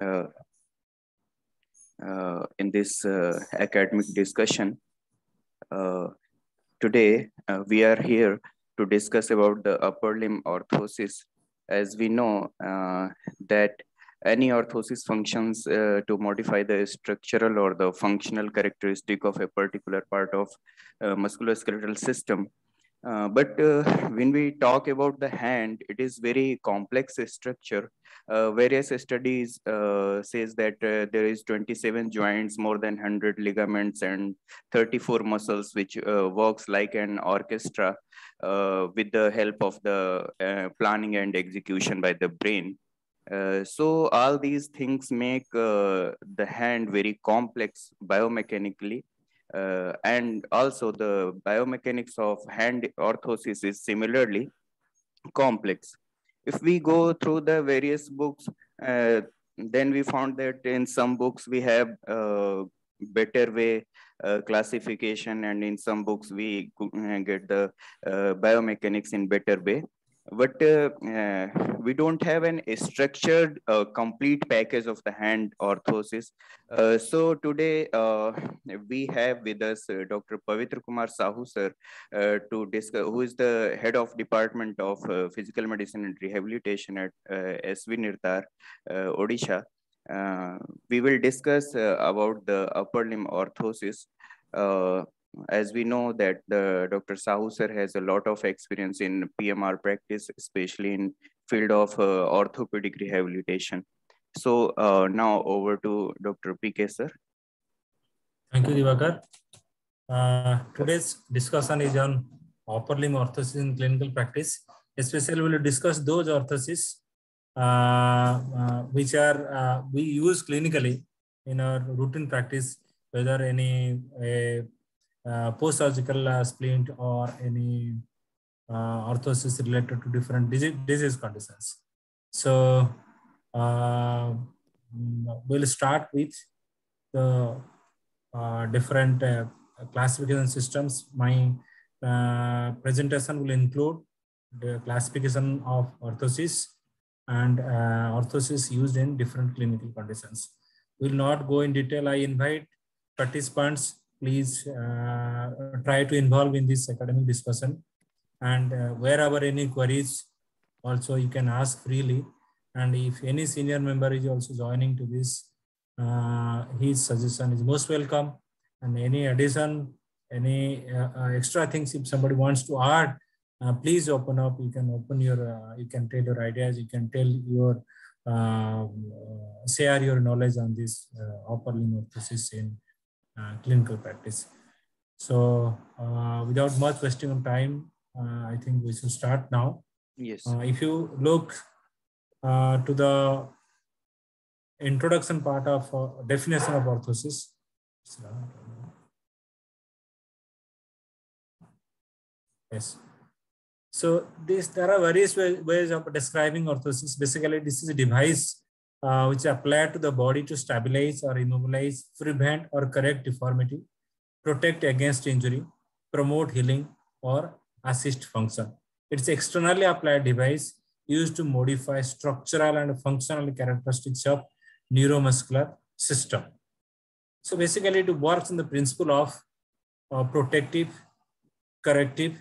uh, uh, in this uh, academic discussion. Today, we are here to discuss about the upper limb orthosis. As we know that any orthosis functions uh, to modify the structural or the functional characteristic of a particular part of uh, musculoskeletal system. Uh, but uh, when we talk about the hand, it is very complex structure. Uh, various studies uh, says that there is 27 joints, more than 100 ligaments and 34 muscles, which works like an orchestra with the help of the planning and execution by the brain. Uh, so all these things make uh, the hand very complex biomechanically. Uh, and also the biomechanics of hand orthosis is similarly complex. If we go through the various books, uh, then we found that in some books we have better way uh, classification and in some books we get the uh, biomechanics in better way but uh, uh, we don't have an a structured uh, complete package of the hand orthosis. Uh, so today uh, we have with us uh, Dr. Pavitra Kumar Sahoo sir to discuss, who is the head of department of physical medicine and rehabilitation at SVNIRTAR, Odisha. we will discuss about the upper limb orthosis as we know that the Dr. Sahoo sir has a lot of experience in PMR practice, especially in field of uh, orthopedic rehabilitation. So uh, now over to Dr. PK sir. Thank you, Diwakar. Uh, today's discussion is on upper limb orthosis in clinical practice. Especially, we'll discuss those orthoses uh, uh, which are uh, we use clinically in our routine practice, whether any post-surgical uh, splint or any uh, orthosis related to different disease, conditions. So uh, we'll start with the uh, different uh, classification systems. My presentation will include the classification of orthosis and orthosis used in different clinical conditions. We'll not go in detail. I invite participants please uh, try to involve in this academic discussion. And uh, wherever any queries, also you can ask freely. And if any senior member is also joining to this, uh, his suggestion is most welcome. And any addition, any extra things, if somebody wants to add, uh, please open up. You can open your, uh, you can tell your ideas, you can tell your, uh, share your knowledge on this upper limb orthosis in uh, clinical practice. So uh, without much wasting of time, uh, I think we should start now. Yes. if you look to the introduction part of definition of orthosis, Yes. So this there are various ways of describing orthosis. Basically, this is a device uh, which apply to the body to stabilize or immobilize, prevent or correct deformity, protect against injury, promote healing, or assist function. It's externally applied device used to modify structural and functional characteristics of neuromuscular system. So basically it works in the principle of uh, protective, corrective,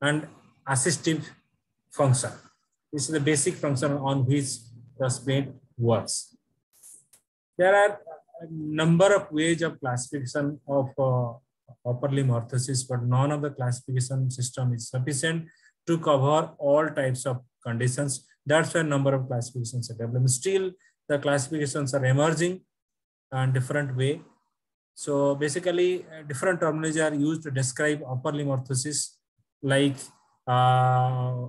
and assistive function. This is the basic function on which the works. There are a number of ways of classification of uh, upper limb orthosis, but none of the classification system is sufficient to cover all types of conditions. That's why number of classifications are developed. Still, the classifications are emerging in different way. So basically, uh, different terminology are used to describe upper limb orthosis, like uh,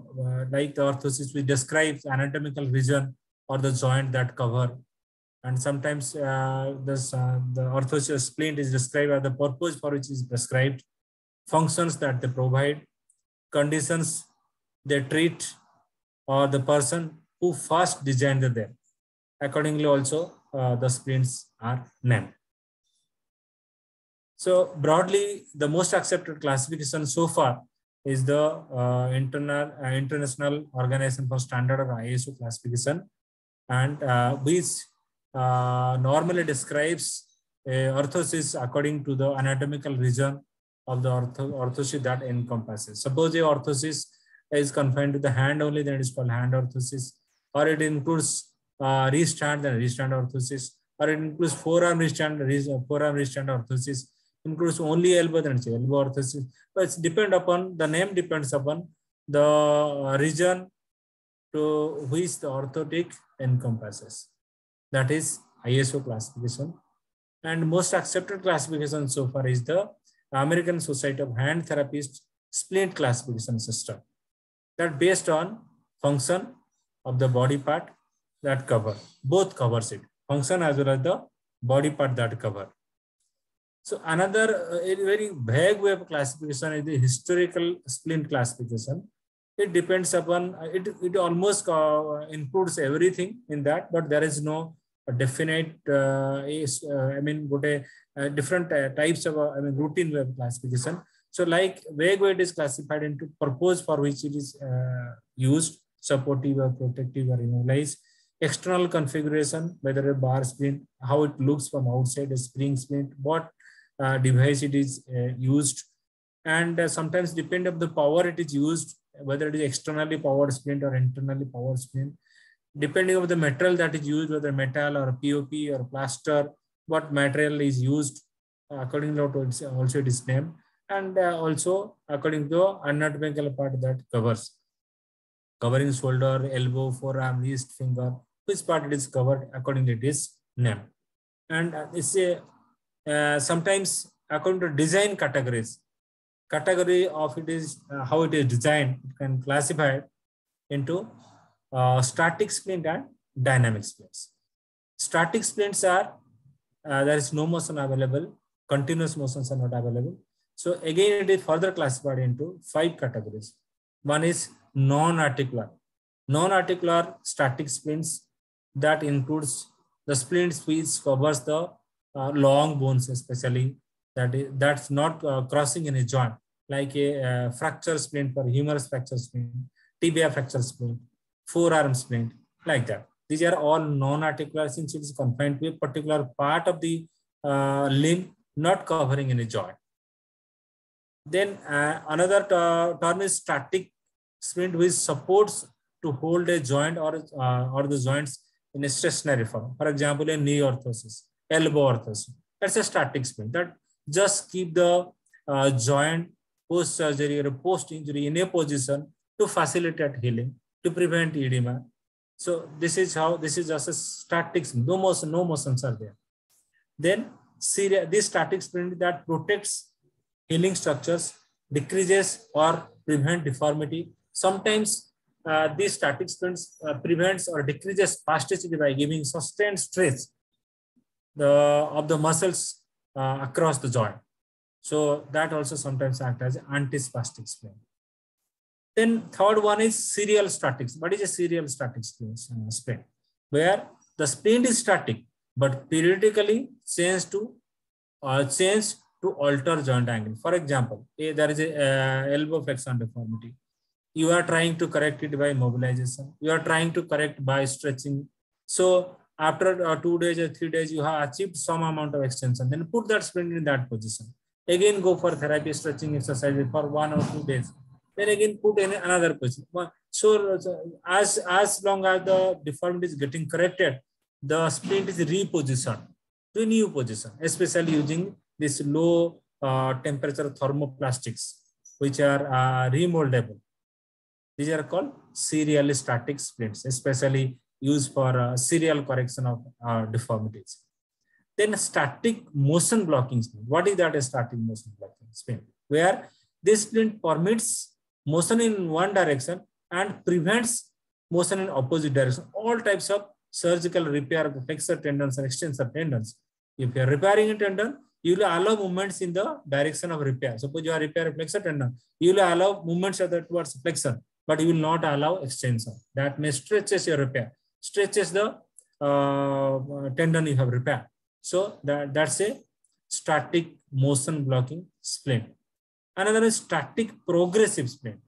like the orthosis which describes anatomical region or the joint that cover. And sometimes uh, this, uh, the orthosis splint is described as the purpose for which is prescribed, functions that they provide, conditions they treat, or the person who first designed them. Accordingly, also uh, the splints are named. So broadly, the most accepted classification so far is the uh, internal, uh, International Organization for Standard or ISO classification and uh, which uh, normally describes orthosis according to the anatomical region of the ortho orthosis that encompasses. Suppose the orthosis is confined to the hand only, then it is called hand orthosis, or it includes uh, wrist hand and wrist hand orthosis, or it includes forearm wrist hand, forearm wrist hand orthosis, includes only elbow, then it's elbow orthosis. But it's depend upon the name depends upon the region to which the orthotic encompasses. That is ISO classification. And most accepted classification so far is the American Society of Hand Therapists splint classification system that based on function of the body part that cover, both covers it, function as well as the body part that cover. So another uh, very vague way of classification is the historical splint classification. It depends upon, uh, it, it almost uh, includes everything in that, but there is no definite, uh, uh, I mean, what a, uh, different types of, I mean, routine of classification. So like vague it is classified into purpose for which it is used, supportive or protective or immobilized external configuration, whether a bar splint, how it looks from outside, a spring splint, what uh, device it is uh, used and uh, sometimes depend of the power it is used whether it is externally powered splint or internally powered splint depending on the material that is used whether metal or pop or plaster what material is used uh, according to also it is named and uh, also according to anatomical part that covers covering shoulder elbow forearm wrist finger which part it is covered according to it is name. and uh, it's a uh, sometimes according to design categories, category of it is uh, how it is designed, it can classify into uh, static splint and dynamic splints. Static splints are, uh, there is no motion available, continuous motions are not available. So again, it is further classified into five categories. One is non-articular. Non-articular static splints that includes the splints which covers the uh, long bones especially that is that's not uh, crossing any joint. Like a uh, fracture splint for humerus fracture splint tibia fracture splint forearm splint like that. These are all non-articular since it is confined to a particular part of the uh, limb not covering any joint. Then uh, another term is static splint which supports to hold a joint or uh, or the joints in a stationary form. For example a knee orthosis elbow orthosis. That's a static splint that just keep the uh, joint post surgery or post injury in a position to facilitate healing, to prevent edema. So this is how this is just a static splint. No motion, no motions are there. Then this static splint that protects healing structures, decreases or prevent deformity. Sometimes uh, these static uh, prevents or decreases spasticity by giving sustained stress the of the muscles uh, across the joint. So that also sometimes act as antispastic splint. Then third one is serial statics. What is a serial static splint? Uh, Where the splint is static, but periodically change to uh, change to alter joint angle. For example, a, there is a uh, elbow flexion deformity. You are trying to correct it by mobilization. You are trying to correct by stretching. So after uh, two days or three days, you have achieved some amount of extension. Then put that splint in that position. Again, go for therapy stretching exercises for one or two days. Then again, put in another position. So, as, as long as the deformity is getting corrected, the splint is repositioned to a new position, especially using this low uh, temperature thermoplastics, which are uh, remoldable. These are called serial static splints, especially used for uh, serial correction of uh, deformities. Then static motion blocking splint. What is that a static motion blocking splint? Where this splint permits motion in one direction and prevents motion in opposite direction. All types of surgical repair of flexor tendons and extensor tendons. If you are repairing a tendon, you will allow movements in the direction of repair. Suppose you are repairing a flexor tendon, you will allow movements towards flexion, but you will not allow extension. That may stretches your repair stretches the uh, tendon you have repaired. So that, that's a static motion blocking splint. Another is static progressive splint.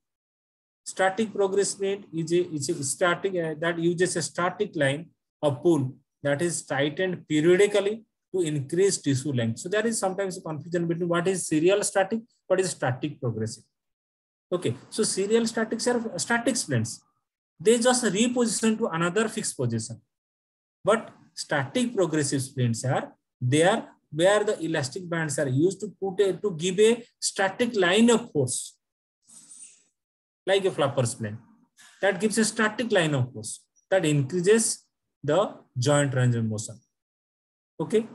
Static progressive splint is a, is a static uh, that uses a static line of pull that is tightened periodically to increase tissue length. So there is sometimes a confusion between what is serial static, what is static progressive. Okay, so serial statics are static splints. They just reposition to another fixed position. But static progressive splints are there where the elastic bands are used to put a, to give a static line of force, like a flapper splint. That gives a static line of force that increases the joint range of motion. Okay.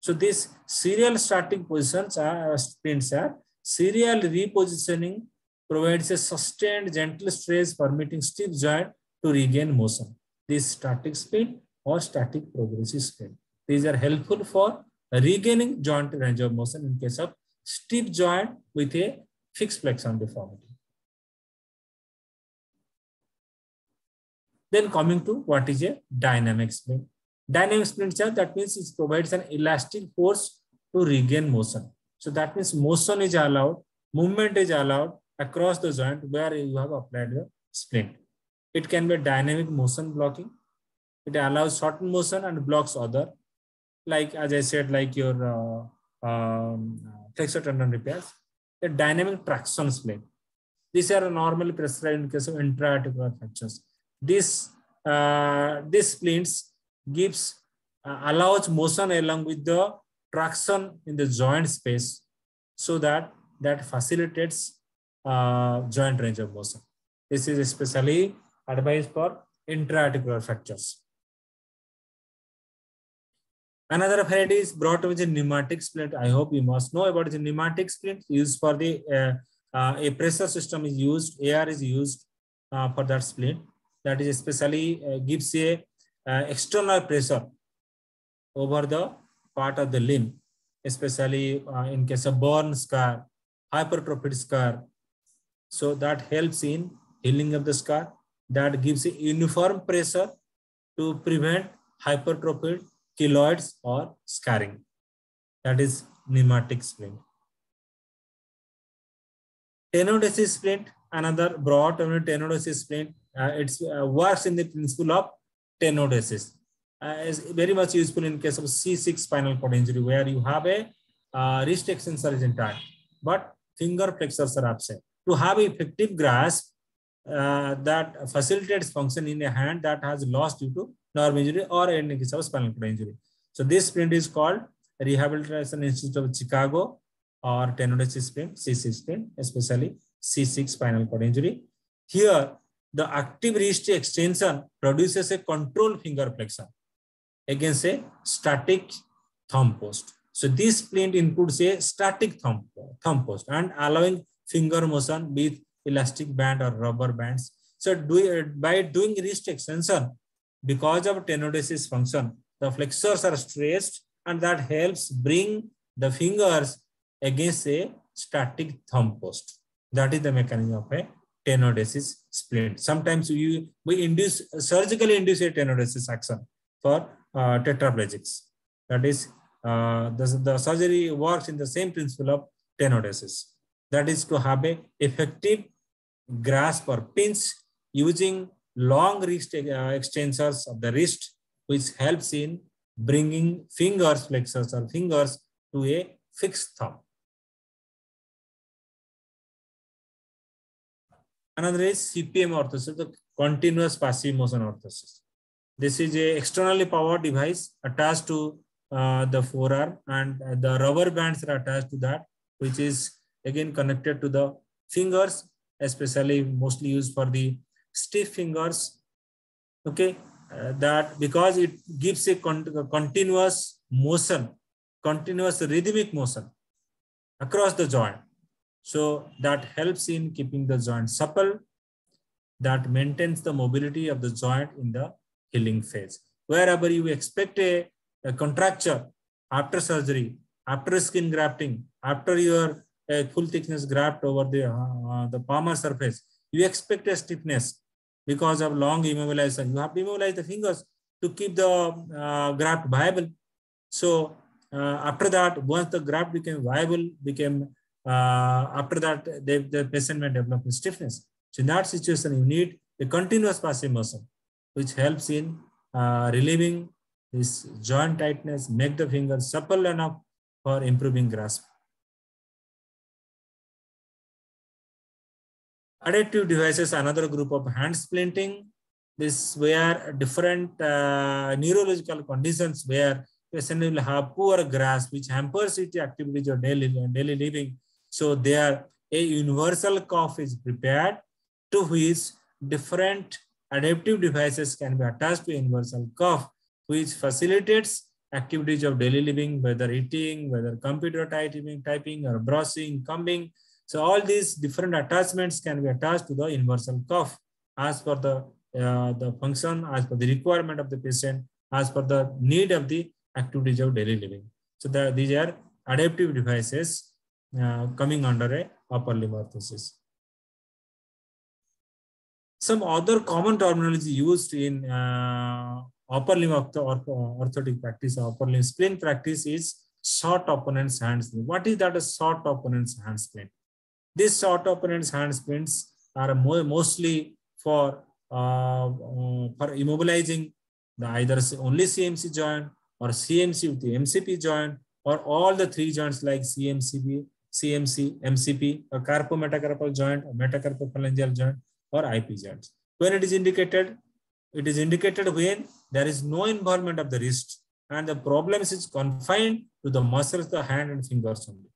So these serial static positions are splints are serial repositioning provides a sustained gentle stress permitting stiff joint to regain motion. This static splint or static progressive splint. These are helpful for regaining joint range of motion in case of stiff joint with a fixed flexion deformity. Then coming to what is a dynamic splint. Dynamic splint charge, that means it provides an elastic force to regain motion. So that means motion is allowed, movement is allowed across the joint where you have applied the splint. It can be dynamic motion blocking. It allows shorten motion and blocks other. Like as I said, like your uh, um, flexor tendon repairs. A dynamic traction splint. These are normally prescribed in case of intra-articular fractures. This, uh, this splints gives uh, allows motion along with the traction in the joint space so that that facilitates uh, joint range of motion. This is especially advised for intra-articular fractures. Another variety is brought with a pneumatic splint. I hope you must know about the pneumatic splint used for the uh, uh, a pressure system is used, air is used uh, for that splint. That is especially uh, gives a external pressure over the part of the limb, especially in case of burn scar, hypertrophied scar. So that helps in healing of the scar. That gives a uniform pressure to prevent hypertrophied keloids or scarring. That is pneumatic splint. Tenodesis splint, another broad term, tenodesis splint. Uh, it uh, works in the principle of tenodesis. Uh, is very much useful in case of C6 spinal cord injury where you have a uh, wrist extensor is intact, but finger flexors are absent. To have effective grasp uh, that facilitates function in a hand that has lost due to nerve injury or in case of spinal cord injury. So this splint is called Rehabilitation Institute of Chicago or tenodesis splint, C6 splint, especially C6 spinal cord injury. Here, the active wrist extension produces a control finger flexion against a static thumb post. So this splint includes a static thumb, thumb post and allowing finger motion with elastic band or rubber bands. So do, by doing wrist extension, because of tenodesis function, the flexors are stressed and that helps bring the fingers against a static thumb post. That is the mechanism of a tenodesis splint. Sometimes we, we induce surgically induce a tenodesis action for uh, tetraplegics. That is, uh, the, the surgery works in the same principle of tenodesis. That is to have a effective grasp or pinch using long wrist uh, extensors of the wrist, which helps in bringing fingers, flexors or fingers to a fixed thumb. Another is CPM orthosis, the continuous passive motion orthosis. This is a externally powered device attached to uh, the forearm and the rubber bands are attached to that, which is again connected to the fingers, especially mostly used for the stiff fingers. Okay, uh, that because it gives a, con a continuous motion, continuous rhythmic motion across the joint. So that helps in keeping the joint supple, that maintains the mobility of the joint in the healing phase. Wherever you expect a, a contracture after surgery, after skin grafting, after your uh, full thickness graft over the, uh, the palmar surface, you expect a stiffness because of long immobilization. You have to immobilize the fingers to keep the uh, graft viable. So uh, after that, once the graft became viable, became uh, after that, they, the patient may develop stiffness. So in that situation, you need a continuous passive motion, which helps in uh, relieving this joint tightness, make the finger supple enough for improving grasp. Adaptive devices, another group of hand splinting. This where different uh, neurological conditions where person will have poor grasp, which hampers the activities of daily, daily living. So there a universal cuff is prepared to which different adaptive devices can be attached to universal cuff, which facilitates activities of daily living, whether eating, whether computer typing, typing or brushing, combing. So all these different attachments can be attached to the universal cuff as per the, uh, the function, as per the requirement of the patient, as per the need of the activities of daily living. So the, these are adaptive devices uh, coming under a upper limb orthosis. Some other common terminology used in uh, upper limb of the orthotic practice, upper limb splint practice is short opponens hand splint. What is that a short opponens hand splint? These short opponens hand splints are more, mostly for uh, uh, for immobilizing the either only CMC joint or CMC with the MCP joint or all the three joints like CMCP, CMC, MCP, a carpometacarpal joint, a metacarpophalangeal joint, or IP joints. When it is indicated, it is indicated when there is no involvement of the wrist and the problem is confined to the muscles, the hand and fingers only.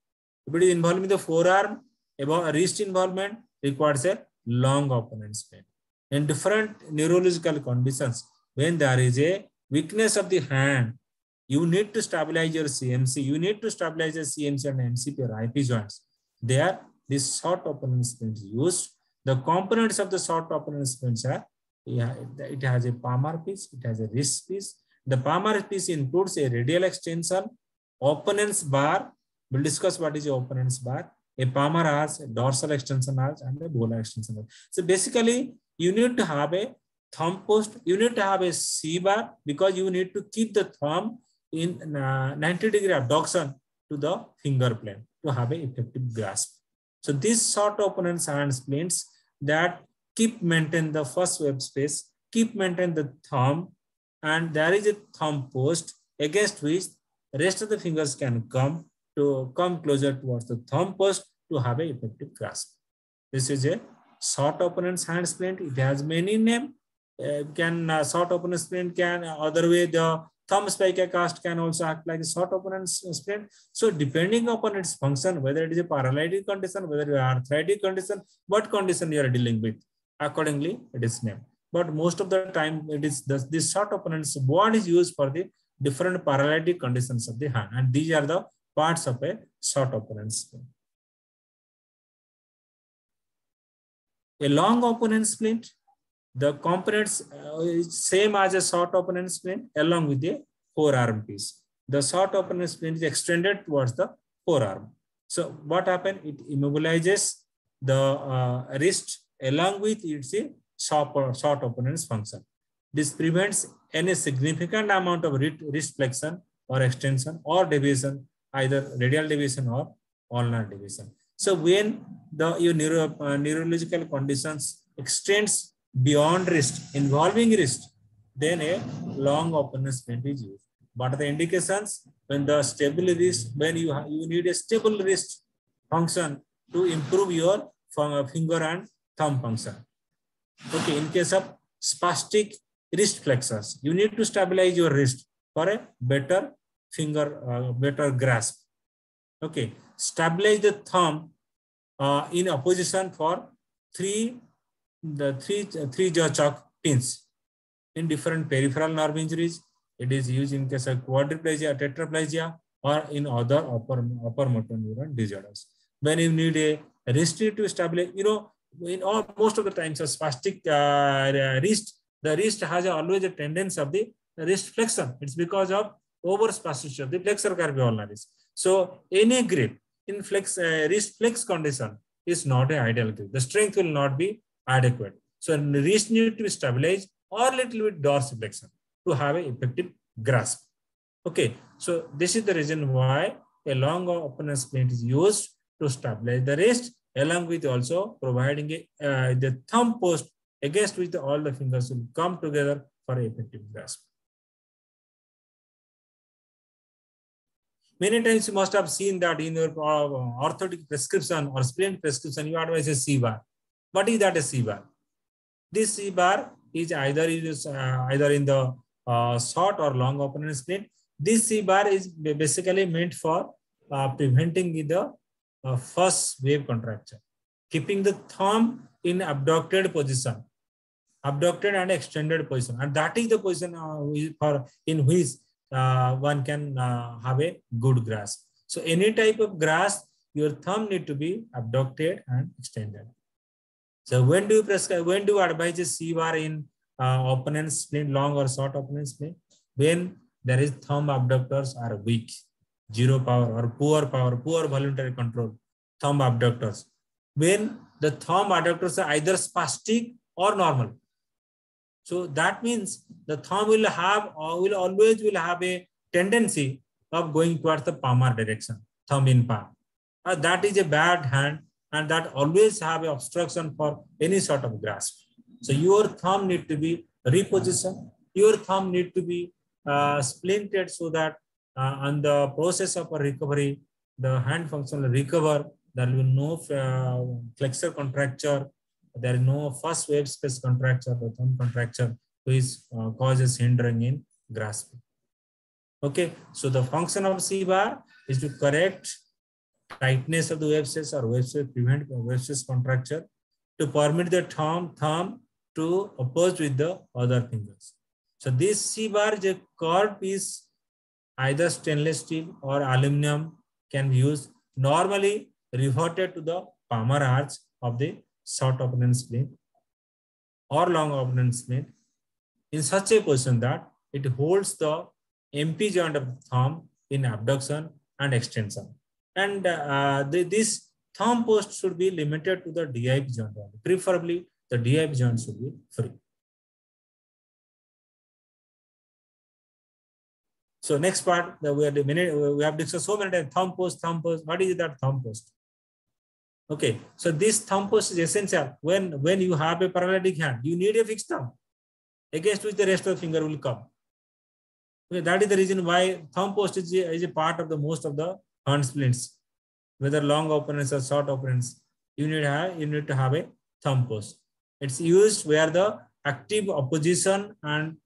If it is involving the forearm, about wrist involvement requires a long opponent span. In different neurological conditions, when there is a weakness of the hand you need to stabilize your CMC. You need to stabilize your CMC and MCP or IP joints. There, this short opponent is used. The components of the short opponent splints are, it has a palmar piece, it has a wrist piece. The palmar piece includes a radial extension, opponens bar. We'll discuss what is the opponens bar. A palmar has a dorsal extension arch and a volar extension arch. So basically, you need to have a thumb post. You need to have a C bar because you need to keep the thumb in uh, 90 degree abduction to the finger plane to have an effective grasp. So these short opponens hand splints that keep maintain the first web space, keep maintain the thumb, and there is a thumb post against which rest of the fingers can come to come closer towards the thumb post to have an effective grasp. This is a short opponens hand splint. It has many name. Uh, can uh, short opponent splint can uh, other way the thumb spica cast can also act like a short opponent splint. So depending upon its function, whether it is a paralytic condition, whether it is arthritic condition, what condition you are dealing with, accordingly it is named. But most of the time it is this, this short opponent's bond is used for the different paralytic conditions of the hand. And these are the parts of a short opponent splint. A long opponent splint the components uh, same as a short opponent splint along with the forearm piece. The short opponent splint is extended towards the forearm. So what happened? It immobilizes the uh, wrist along with its short, short opponens function. This prevents any significant amount of wrist flexion or extension or deviation, either radial division or ulnar division. So when the your neuro, uh, neurological conditions extends beyond wrist, involving wrist, then a long opponens splint is used. Are the indications? When the stable wrist, when you, you need a stable wrist function to improve your finger and thumb function. Okay, in case of spastic wrist flexors, you need to stabilize your wrist for a better finger, uh, better grasp. Okay, stabilize the thumb uh, in opposition for three the three, three jaw chuck pinch in different peripheral nerve injuries. It is used in case of quadriplegia, tetraplegia, or in other upper, upper motor neuron disorders. When you need a to stabilize, you know, in all most of the times a spastic uh, wrist, the wrist has a, always a tendency of the wrist flexion. It's because of over spasticity of the flexor carpi ulnaris. So any grip in flex uh, wrist flex condition is not an ideal grip. The strength will not be adequate. So wrist need to be stabilized or little bit dorsiflexion to have an effective grasp. Okay, so this is the reason why a long opponent splint is used to stabilize the wrist along with also providing a, uh, the thumb post against which all the fingers will come together for effective grasp. Many times you must have seen that in your uh, orthotic prescription or splint prescription, you advise a C bar. What is that a C bar? This C bar is either is uh, either in the uh, short or long opponent splint. This C bar is basically meant for uh, preventing the uh, first web contracture, keeping the thumb in abducted position, abducted and extended position, and that is the position uh, for in which uh, one can uh, have a good grasp. So any type of grasp, your thumb need to be abducted and extended. So when do you prescribe, when do you advise a C bar in uh, opponent long or short opponent splint? When there is thumb abductors are weak, zero power or poor power, poor voluntary control, thumb abductors. When the thumb abductors are either spastic or normal. So that means the thumb will have or will always will have a tendency of going towards the palmar direction, thumb in palm. Uh, that is a bad hand and that always have obstruction for any sort of grasp. So your thumb need to be repositioned. Your thumb need to be uh, splinted so that uh, on the process of a recovery, the hand function will recover. There will be no uh, flexor contracture there is no first web space contracture or thumb contracture which uh, causes hindering in grasping. Okay, so the function of C bar is to correct tightness of the web space or web space prevent web space contracture to permit the thumb, thumb to oppose with the other fingers. So this C bar is a curved piece, either stainless steel or aluminum can be used, normally reverted to the palmar arch of the short opponent splint or long opponent splint in such a position that it holds the MP joint of the thumb in abduction and extension. And uh, the, this thumb post should be limited to the DIP joint. Preferably, the DIP joint should be free. So next part, we we have discussed so many times, thumb post, thumb post. What is that thumb post? Okay, so this thumb post is essential. When, when you have a paralytic hand, you need a fixed thumb against which the rest of the finger will come. Okay, that is the reason why thumb post is a, is a part of the most of the hand splints, whether long opponens or short opponens. You need, have, you need to have a thumb post. It's used where the active opposition and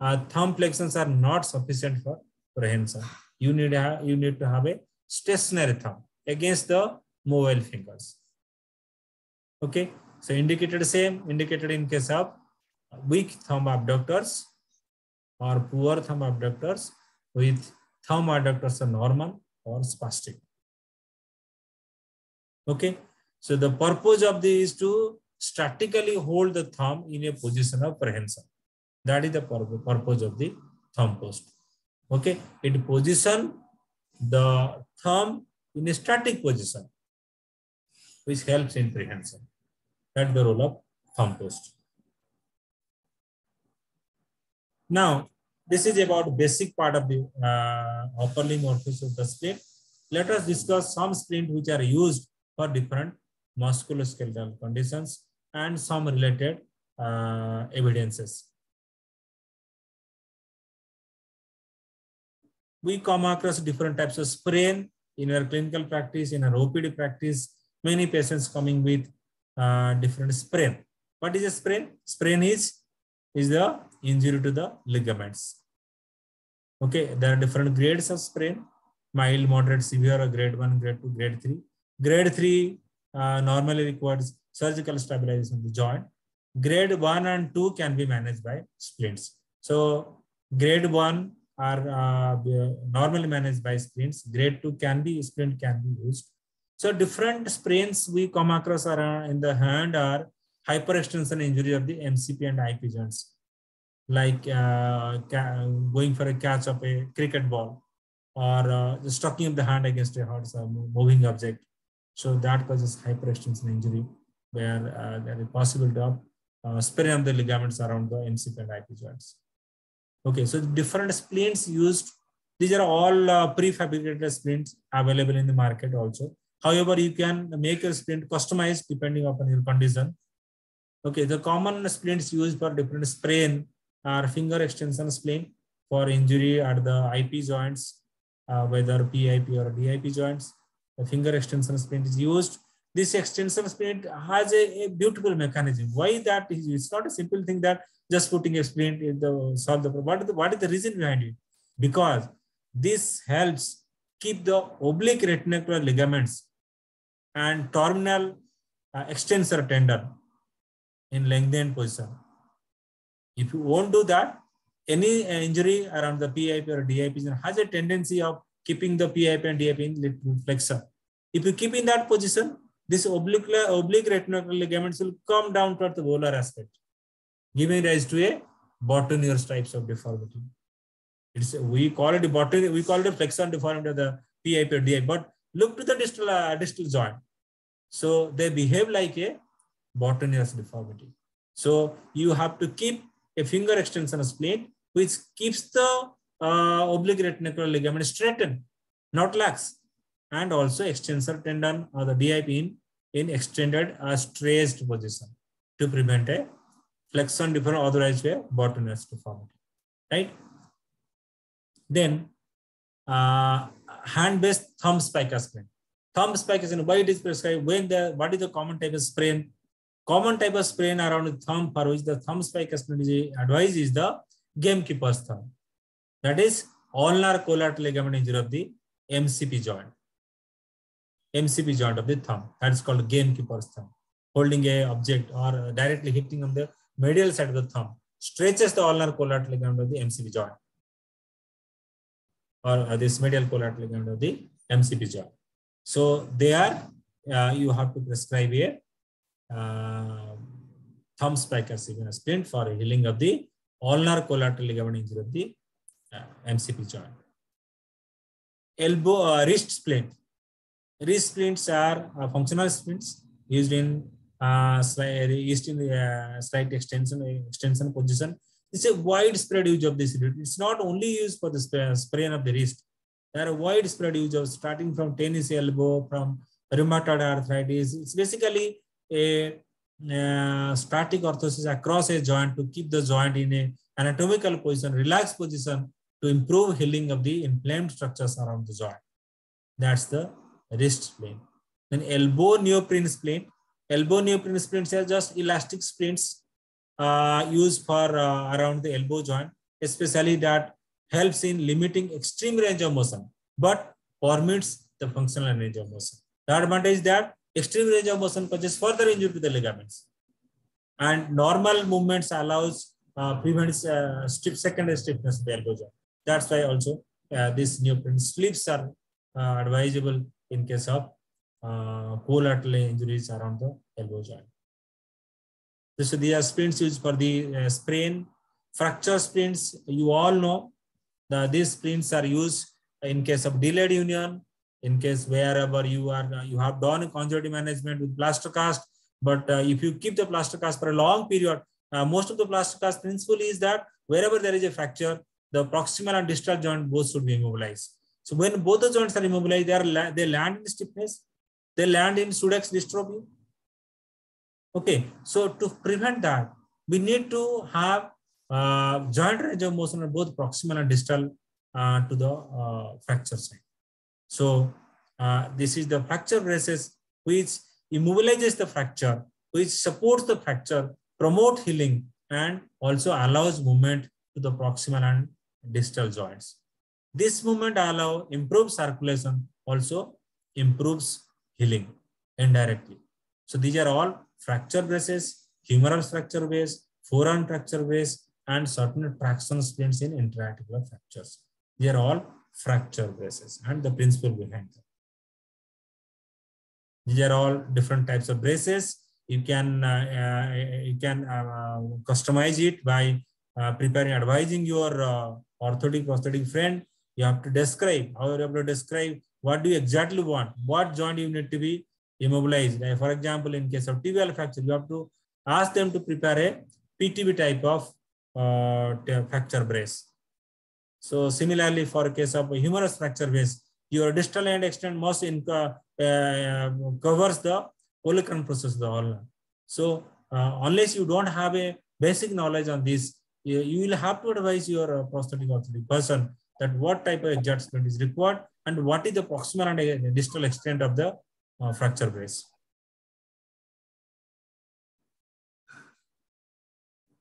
uh, thumb flexions are not sufficient for prehension. You need, have, you need to have a stationary thumb against the mobile fingers. Okay, so indicated same, indicated in case of weak thumb abductors or poor thumb abductors with thumb abductors are normal or spastic. Okay, so the purpose of this is to statically hold the thumb in a position of prehension. That is the purpose of the thumb post. Okay, it position the thumb in a static position which helps in prehension. That's the role of thumb post. Now, this is about basic part of the uh, upper limb orthosis of the splint. Let us discuss some splint which are used for different musculoskeletal conditions and some related uh, evidences. We come across different types of sprain in our clinical practice, in our OPD practice, many patients coming with uh, different sprain. What is a sprain? Sprain is, is the injury to the ligaments. Okay, there are different grades of sprain, mild, moderate, severe, or grade 1, grade 2, grade 3. Grade 3 uh, normally requires surgical stabilization of the joint. Grade 1 and 2 can be managed by splints. So grade 1 are uh, normally managed by splints. Grade 2 can be, splint can be used. So different sprains we come across are in the hand are hyperextension injury of the MCP and IP joints, like uh, going for a catch of a cricket ball or uh, the stocking of the hand against a hard moving object. So that causes hyperextension injury where uh, there is possibility of uh, sprain of the ligaments around the MCP and IP joints. Okay, so different splints used. These are all uh, prefabricated splints available in the market also. However, you can make a splint customized depending upon your condition. Okay, the common splints used for different sprain are finger extension splint for injury at the IP joints, uh, whether PIP or DIP joints. The finger extension splint is used. This extension splint has a, a beautiful mechanism. Why that is? It's not a simple thing that just putting a splint in the solve the problem. What what is the reason behind it? Because this helps keep the oblique retinacular ligaments and terminal uh, extensor tendon in lengthened position. If you won't do that, any injury around the PIP or DIP has a tendency of keeping the PIP and DIP in flexor. If you keep in that position, this oblique, oblique retinacular ligaments will come down toward the volar aspect, giving rise to a Boutonniere's types of deformity. It's we call it a we call it a flexor deformity of the PIP or DIP, but look to the distal uh, distal joint. So they behave like a Boutonniere's deformity. So you have to keep a finger extension splint, which keeps the uh, oblique retinacular ligament straightened, not lax, and also extensor tendon or the DIP in, in extended uh, stressed position to prevent a flexion deformity, otherwise a Boutonniere's deformity, right? Then uh, hand-based thumb spica sprain. Thumb spica sprain, why it is prescribed? When the what is the common type of sprain? Common type of sprain around the thumb for which the thumb spica sprain is advised is the gamekeeper's thumb. That is ulnar collateral ligament injury of the MCP joint. MCP joint of the thumb. That is called gamekeeper's thumb. Holding a object or directly hitting on the medial side of the thumb stretches the ulnar collateral ligament of the MCP joint or this medial collateral ligament of the MCP joint. So there uh, you have to prescribe a uh, thumb spica splint for healing of the ulnar collateral ligament injury of the uh, MCP joint. Elbow uh, wrist splint. Wrist splints are uh, functional splints used in uh, used in the uh, slight extension extension position it's a widespread use of this It's not only used for the sprain of the wrist. There are widespread use of starting from tennis elbow, from rheumatoid arthritis. It's basically a uh, static orthosis across a joint to keep the joint in a anatomical position, relaxed position to improve healing of the inflamed structures around the joint. That's the wrist splint. Then elbow neoprene splint. Elbow neoprene splints are just elastic splints uh, used for uh, around the elbow joint, especially that helps in limiting extreme range of motion, but permits the functional range of motion. The advantage is that extreme range of motion causes further injury to the ligaments. And normal movements allows uh, prevents uh, stiff secondary stiffness of the elbow joint. That's why also uh, these neoprene slips are uh, advisable in case of uh, collateral injuries around the elbow joint. So these are splints used for the uh, sprain. Fracture splints, you all know that these splints are used in case of delayed union, in case wherever you are, uh, you have done conservative management with plaster cast. But uh, if you keep the plaster cast for a long period, uh, most of the plaster cast principle is that wherever there is a fracture, the proximal and distal joint both should be immobilized. So when both the joints are immobilized, they, are they land in stiffness, they land in Sudeck's dystrophy, Okay, so to prevent that, we need to have uh, joint range of motion on both proximal and distal uh, to the uh, fracture site. So uh, this is the fracture braces which immobilizes the fracture, which supports the fracture, promote healing, and also allows movement to the proximal and distal joints. This movement allow improves circulation, also improves healing indirectly. So these are all fracture braces, humeral fracture base, forearm fracture base, and certain traction splints in interarticular fractures. They are all fracture braces and the principle behind them. These are all different types of braces. You can uh, uh, you can uh, customize it by uh, preparing, advising your uh, orthotic prosthetic friend. You have to describe how you have to describe what do you exactly want, what joint you need to be immobilized. For example, in case of tibial fracture, you have to ask them to prepare a PTB type of uh, fracture brace. So similarly, for case of humerus fracture brace, your distal end extent must in, uh, uh, covers the olecranon process the ulna. So uh, unless you don't have a basic knowledge on this, you, you will have to advise your uh, prosthetic orthopedic person that what type of adjustment is required and what is the proximal and distal extent of the uh, fracture base.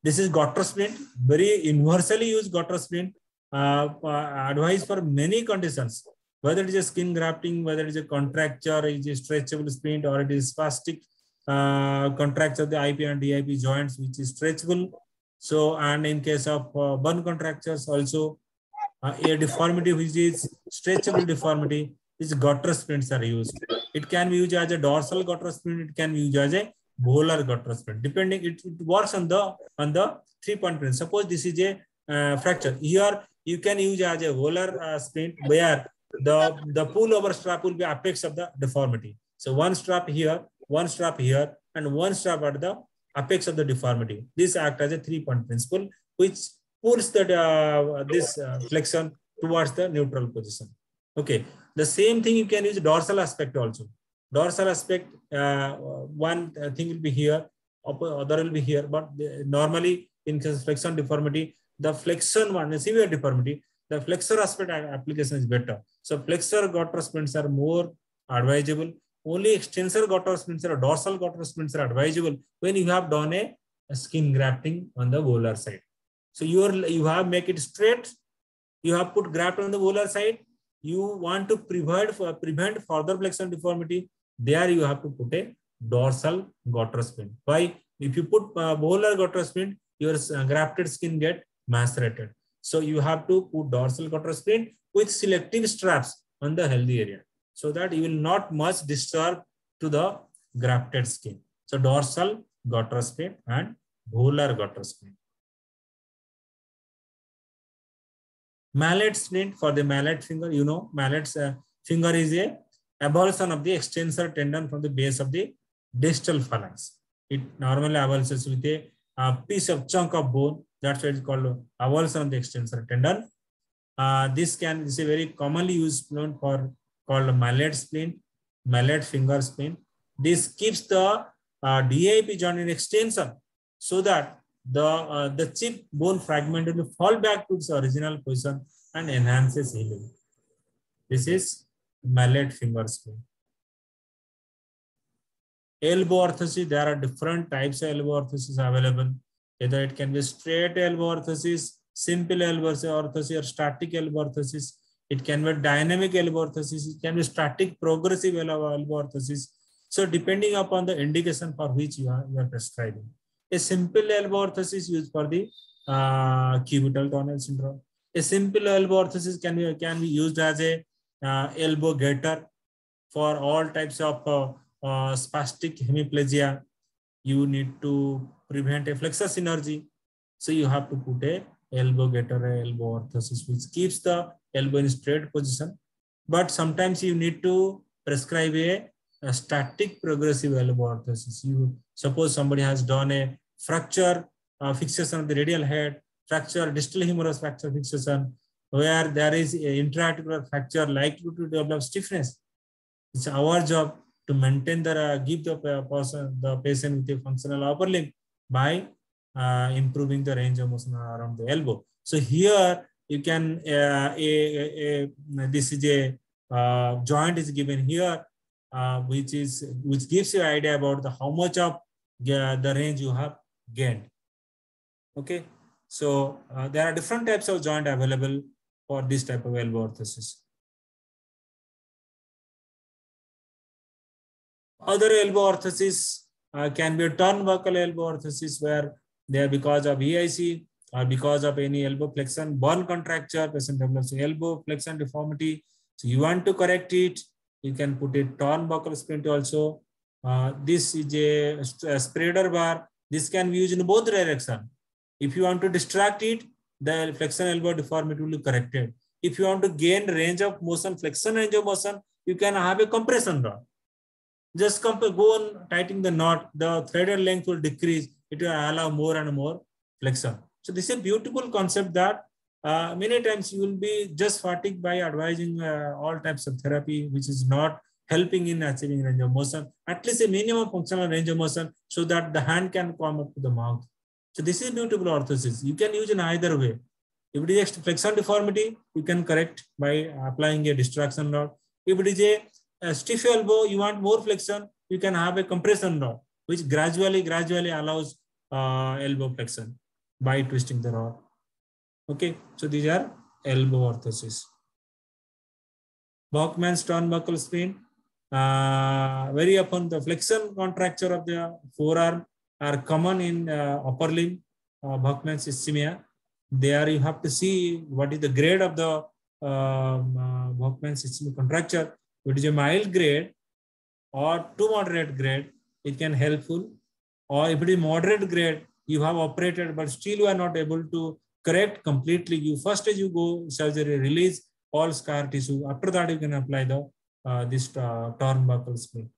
This is gutter splint, very universally used gutter splint, uh, uh, advised for many conditions, whether it is a skin grafting, whether it is a contracture, it is stretchable splint, or it is spastic uh, contracture of the IP and DIP joints, which is stretchable. So, and in case of uh, bone contractures also, uh, a deformity which is stretchable deformity, these gutter splints are used. It can be used as a dorsal gutter splint, it can be used as a volar gutter splint, depending, it, it works on the on the three point print. Suppose this is a uh, fracture. Here you can use as a volar uh, splint where the, the pull over strap will be apex of the deformity. So one strap here, one strap here, and one strap at the apex of the deformity. This act as a three-point principle, which pulls the, uh, this uh, flexion towards the neutral position. Okay, the same thing you can use dorsal aspect also. Dorsal aspect, uh, one thing will be here, other will be here, but normally in flexion deformity, the flexion one, the severe deformity, the flexor aspect application is better. So flexor gutter splints are more advisable. Only extensor gutter splints or dorsal gutter splints are advisable when you have done a, a skin grafting on the volar side. So you are you have make it straight. You have put graft on the volar side. You want to prevent prevent further flexion deformity. There you have to put a dorsal gutter splint. Why? If you put uh, volar gutter splint, your uh, grafted skin get macerated. So you have to put dorsal gutter splint with selective straps on the healthy area so that you will not much disturb to the grafted skin. So dorsal gutter splint and volar gutter splint. Mallet splint for the mallet finger, you know, mallet's uh, finger is a avulsion of the extensor tendon from the base of the distal phalanx. It normally avulses with a, a piece of chunk of bone. That's why it's called avulsion of the extensor tendon. Uh, this can this is a very commonly used splint for called mallet splint, mallet finger splint. This keeps the uh, DIP joint in extension so that the uh, the chip bone fragment will fall back to its original position and enhances healing. This is mallet finger splint. Elbow orthosis, there are different types of elbow orthosis available. Either it can be straight elbow orthosis, simple elbow orthosis, or static elbow orthosis. It can be dynamic elbow orthosis. It can be static progressive elbow orthosis. So depending upon the indication for which you are, you are prescribing. A simple elbow orthosis used for the uh, cubital tunnel syndrome. A simple elbow orthosis can be, can be used as a uh, elbow gaiter for all types of uh, uh, spastic hemiplegia. You need to prevent a flexor synergy. So you have to put a elbow gaiter, a elbow orthosis, which keeps the elbow in straight position. But sometimes you need to prescribe a, a static progressive elbow orthosis. You suppose somebody has done a fracture uh, fixation of the radial head, fracture, distal humerus fracture fixation, where there is intra-articular fracture likely to develop stiffness. It's our job to maintain the, uh, give the person, the patient with a functional upper limb by uh, improving the range of motion around the elbow. So here you can, uh, a, a, a, this is a uh, joint is given here, uh, which is which gives you idea about the how much of the range you have gained. Okay, so uh, there are different types of joint available for this type of elbow orthosis. Other elbow orthosis uh, can be a turnbuckle elbow orthosis where they are because of VIC or because of any elbow flexion, bone contracture, patient develops elbow flexion deformity. So you want to correct it, you can put a turnbuckle splint also. Uh, this is a, a spreader bar. This can be used in both directions. If you want to distract it, the flexion elbow deformity will be corrected. If you want to gain range of motion, flexion range of motion, you can have a compression rod. Just go on tightening the knot, the threaded length will decrease. It will allow more and more flexion. So this is a beautiful concept that uh, many times you will be just fatigued by advising uh, all types of therapy, which is not helping in achieving range of motion, at least a minimum functional range of motion so that the hand can come up to the mouth. So this is beautiful orthosis. You can use in either way. If it is flexion deformity, you can correct by applying a distraction rod. If it is a, a stiff elbow, you want more flexion, you can have a compression rod, which gradually, gradually allows uh, elbow flexion by twisting the rod. Okay, so these are elbow orthosis. Volkmann's turnbuckle splint. Uh, very often the flexion contracture of the forearm are common in uh, upper limb, uh, Volkmann's ischemia. There you have to see what is the grade of the um, uh, Volkmann's ischemia contracture. It is a mild grade or too moderate grade, it can helpful. Or if it is moderate grade, you have operated, but still you are not able to correct completely. You first as you go surgery, release all scar tissue. After that, you can apply the uh, this uh, turnbuckle splint.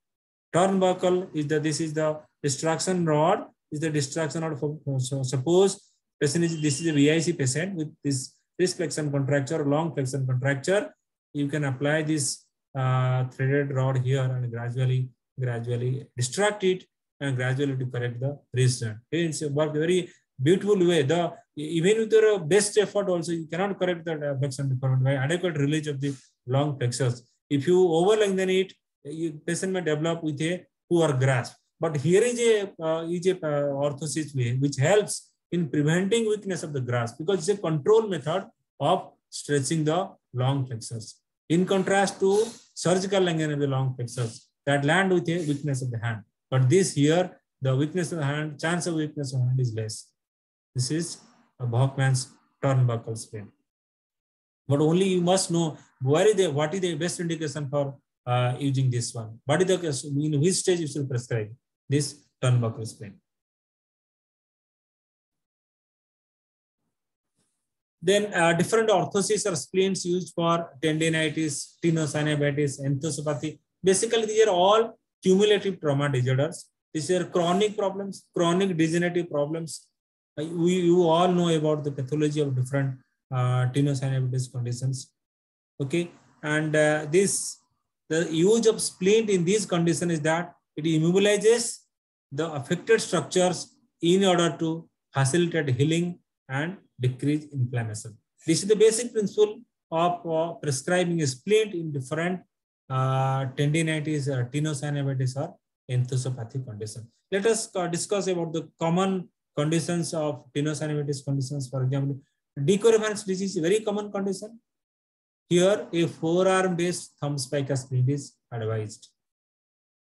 Turnbuckle is the this is the distraction rod. Is the distraction rod for so suppose patient is this is a VIC patient with this this flexion contracture, long flexion contracture. You can apply this uh, threaded rod here and gradually gradually distract it and gradually to correct the resistance. It's work very beautiful way. The even with your best effort also you cannot correct the flexion deformity by adequate release of the long flexors. If you over lengthen it, you patient may develop with a poor grasp. But here is a uh, is a uh, orthosis way which helps in preventing weakness of the grasp because it's a control method of stretching the long flexors. In contrast to surgical lengthening of the long flexors that land with a weakness of the hand. But this here, the weakness of the hand, chance of weakness of the hand is less. This is a Volkmann's turnbuckle splint. But only you must know where is the, what is the best indication for uh, using this one. What is the, in which stage you should prescribe this turnbuckle splint. Then uh, different orthoses or splints used for tendinitis, tenosynovitis, enthesopathy. Basically, these are all cumulative trauma disorders. These are chronic problems, chronic degenerative problems. Uh, we, you all know about the pathology of different uh, tenosynovitis conditions. Okay, and uh, this the use of splint in these conditions is that it immobilizes the affected structures in order to facilitate healing and decrease inflammation. This is the basic principle of uh, prescribing a splint in different uh, tendinitis, uh, tenosynovitis, or enthesopathic condition. Let us uh, discuss about the common conditions of tenosynovitis conditions. For example, De Quervain's disease is very common condition. Here, a forearm-based thumb splint is advised.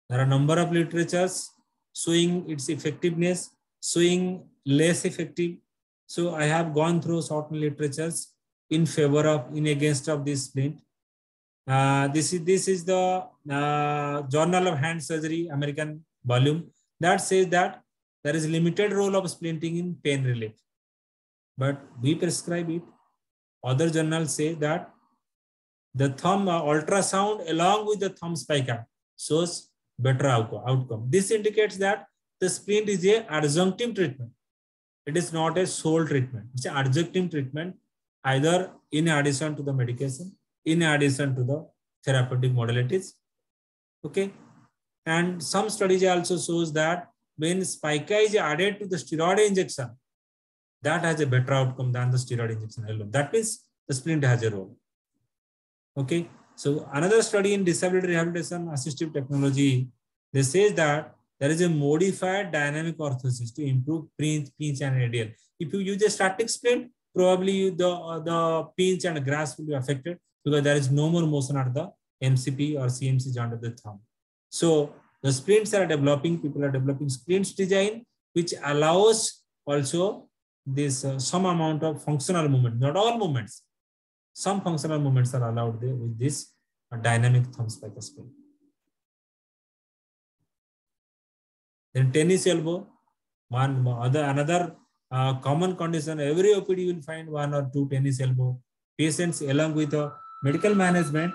There are a number of literatures showing its effectiveness, showing less effective. So I have gone through certain literatures in favor of, in against of this splint. Uh, this is this is the uh, Journal of Hand Surgery American volume that says that there is limited role of splinting in pain relief, but we prescribe it. Other journals say that the thumb uh, ultrasound along with the thumb spica shows better outcome. This indicates that the splint is a adjunctive treatment. It is not a sole treatment. It's an adjunctive treatment either in addition to the medication, in addition to the therapeutic modalities. Okay. And some studies also shows that when spica is added to the steroid injection, that has a better outcome than the steroid injection alone. That means the splint has a role. Okay. So another study in disability rehabilitation assistive technology, they says that there is a modified dynamic orthosis to improve pinch, pinch and radial. If you use a static splint, probably the, the pinch and grasp will be affected because there is no more motion at the MCP or CMC joint of the thumb. So the splints are developing, people are developing splints design, which allows also this uh, some amount of functional movement, not all movements, some functional movements are allowed there with this uh, dynamic thumb spica splint. Then tennis elbow, one other another uh, common condition. Every OPD will find one or two tennis elbow patients along with the medical management.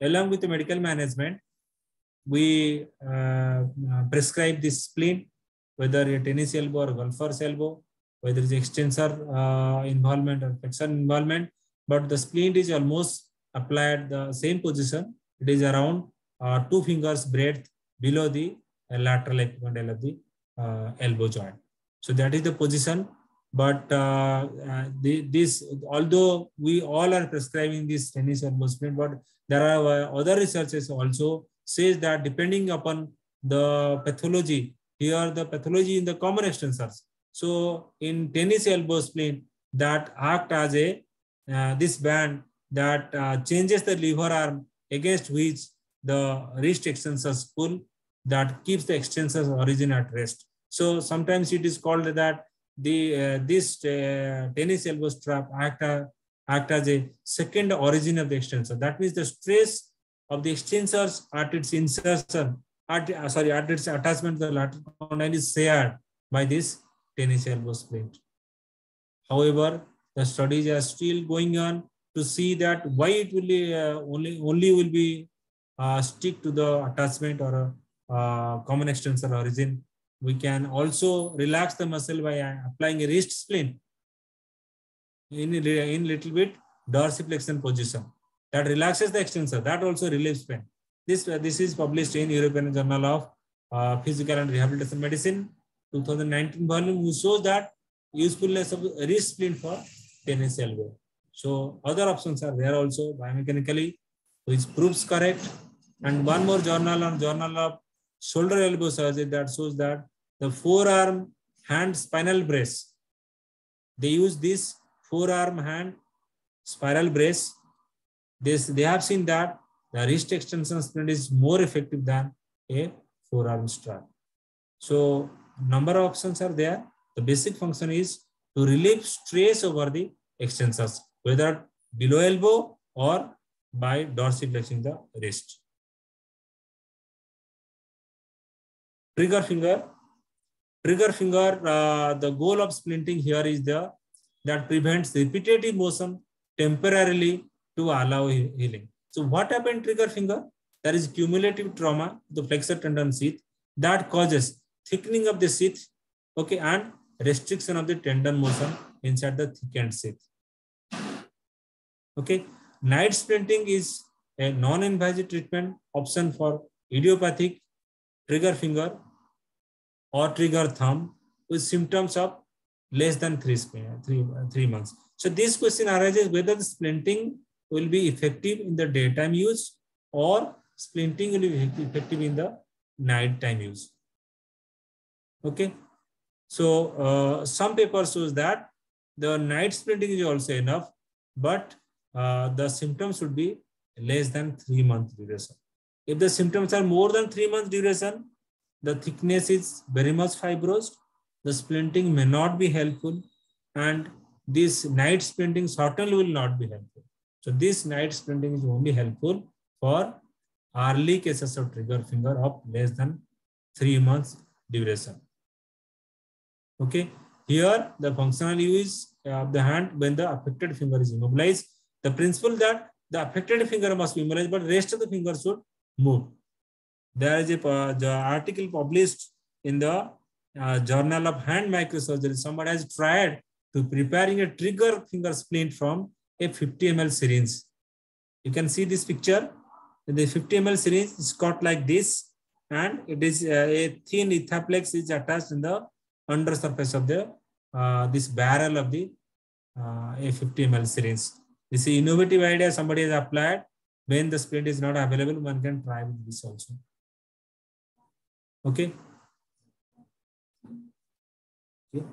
Along with the medical management, we uh, prescribe this splint, whether a tennis elbow or golfer's elbow, whether it's extensor uh, involvement or flexor involvement, but the splint is almost applied the same position. It is around uh, two fingers breadth below the uh, lateral epicondyle of the uh, elbow joint. So that is the position. But uh, uh, the, this, although we all are prescribing this tennis elbow splint, but there are other researches also says that depending upon the pathology, here the pathology in the common extensors. So in tennis elbow splint, that act as a uh, this band that uh, changes the lever arm against which the wrist extensors pull that keeps the extensors origin at rest. So sometimes it is called that the uh, this uh, tennis elbow strap act, uh, act as a second origin of the extensor. That means the stress of the extensors at its insertion, at, uh, sorry, at its attachment the lateral condyle is shared by this tennis elbow splint. However, the studies are still going on to see that why it will be, uh, only only will be uh, stick to the attachment or uh, common extensor origin. We can also relax the muscle by applying a wrist splint in in little bit dorsiflexion position that relaxes the extensor. That also relieves pain. This uh, this is published in European Journal of uh, Physical and Rehabilitation Medicine 2019 volume, which shows that usefulness of wrist splint for tennis elbow. So other options are there also biomechanically, which proves correct. And one more journal on journal of shoulder elbow surgery that shows that the forearm hand spinal brace. They use this forearm hand spiral brace. This they have seen that the wrist extension splint is more effective than a forearm strap. So number of options are there. The basic function is to relieve stress over the extensors, whether below elbow or by dorsiflexing the wrist. Trigger finger. Trigger finger, uh, the goal of splinting here is the that prevents repetitive motion temporarily to allow healing. So what happened trigger finger? There is cumulative trauma, the flexor tendon sheath that causes thickening of the sheath, okay, and restriction of the tendon motion inside the thickened sheath. Okay, night splinting is a non-invasive treatment option for idiopathic trigger finger or trigger thumb with symptoms of less than three, three, three months. So this question arises whether the splinting will be effective in the daytime use or splinting will be effective in the nighttime use. Okay. So uh, some papers shows that the night splinting is also enough, but uh, the symptoms should be less than three month duration. If the symptoms are more than three months duration, the thickness is very much fibrous, the splinting may not be helpful, and this night splinting certainly will not be helpful. So this night splinting is only helpful for early cases of trigger finger of less than three months duration. Okay, here the functional use of the hand when the affected finger is immobilized. The principle that the affected finger must be immobilized, but rest of the finger should move. There is a uh, the article published in the uh, Journal of Hand Microsurgery. Somebody has tried to preparing a trigger finger splint from a 50 ml syringe. You can see this picture. The 50 ml syringe is cut like this, and it is uh, a thin ethaplex is attached in the under surface of the uh, this barrel of the uh, a 50 ml syringe. This is innovative idea somebody has applied. When the splint is not available, one can try with this also. Okay. okay.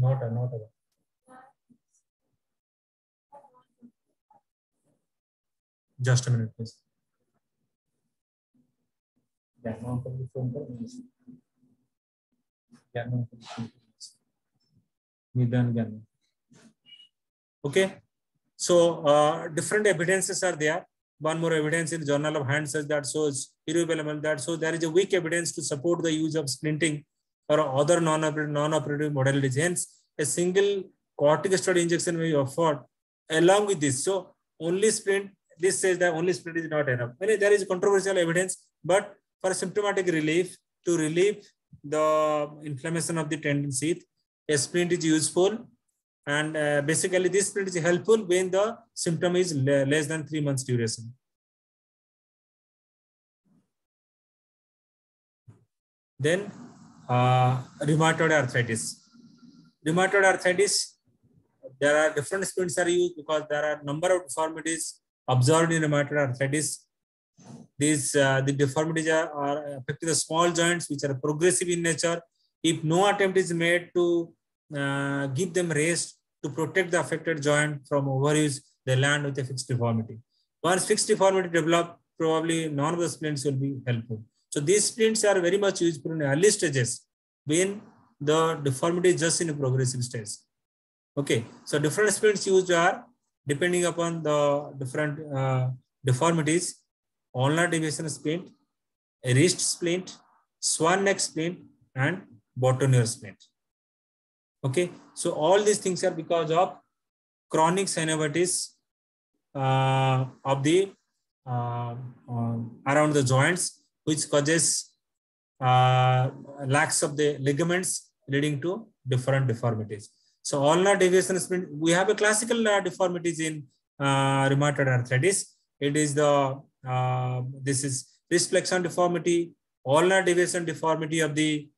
Not a, not a. Just a minute, please. Okay, so uh, different evidences are there. One more evidence in the Journal of Hand says that shows irreparable that so there is a weak evidence to support the use of splinting or other non-operative non-operative modalities. Hence, a single corticosteroid injection may be offered along with this. So only splint, this says that only splint is not enough. I there is controversial evidence, but for symptomatic relief, to relieve the inflammation of the tendon sheath, a splint is useful. And uh, basically, this splint is helpful when the symptom is less than three months duration. Then uh, rheumatoid arthritis. Rheumatoid arthritis, there are different splints are used because there are number of deformities observed in rheumatoid arthritis. These uh, the deformities are, are affecting the small joints which are progressive in nature. If no attempt is made to uh, give them rest to protect the affected joint from overuse, they land with a fixed deformity. Once fixed deformity develop, probably none of the splints will be helpful. So these splints are very much useful in early stages when the deformity is just in a progressive stage. Okay, so different splints used are depending upon the different uh, deformities, ulnar deviation splint, wrist splint, swan neck splint, and boutonniere splint. Okay, so all these things are because of chronic synovitis uh, of the uh, uh, around the joints, which causes uh, lacks of the ligaments leading to different deformities. So ulnar deviation splint, we have a classical uh, deformities in uh, rheumatoid arthritis. It is the uh, this is wrist flexion deformity, ulnar deviation deformity of the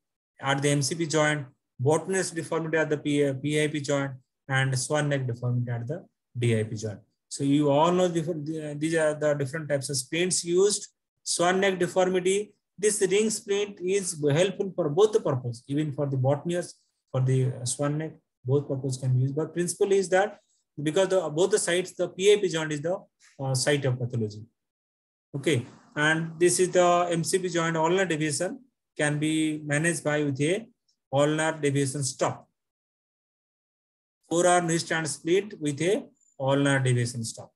at the MCP joint, boutonniere deformity at the PIP joint, and swan neck deformity at the DIP joint. So you all know these are the different types of splints used. Swan neck deformity, this ring splint is helpful for both the purpose, even for the boutonnieres, for the swan neck, both purpose can be used. But principle is that because the, both the sites, the PIP joint is the uh, site of pathology. Okay, and this is the MCP joint ulnar deviation can be managed by with a ulnar deviation stop. Forearm wrist and split with a ulnar deviation stop.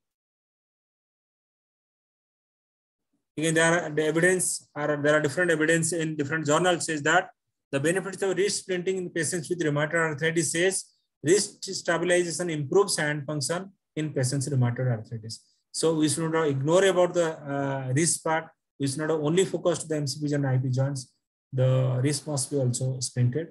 Again, there are the evidence are there are different evidence in different journals says that the benefits of wrist splinting in patients with rheumatoid arthritis says wrist stabilization improves hand function in patients with rheumatoid arthritis. So we should not ignore about the uh, wrist part. We should not only focus to the MCP and IP joints. The wrist must be also splinted.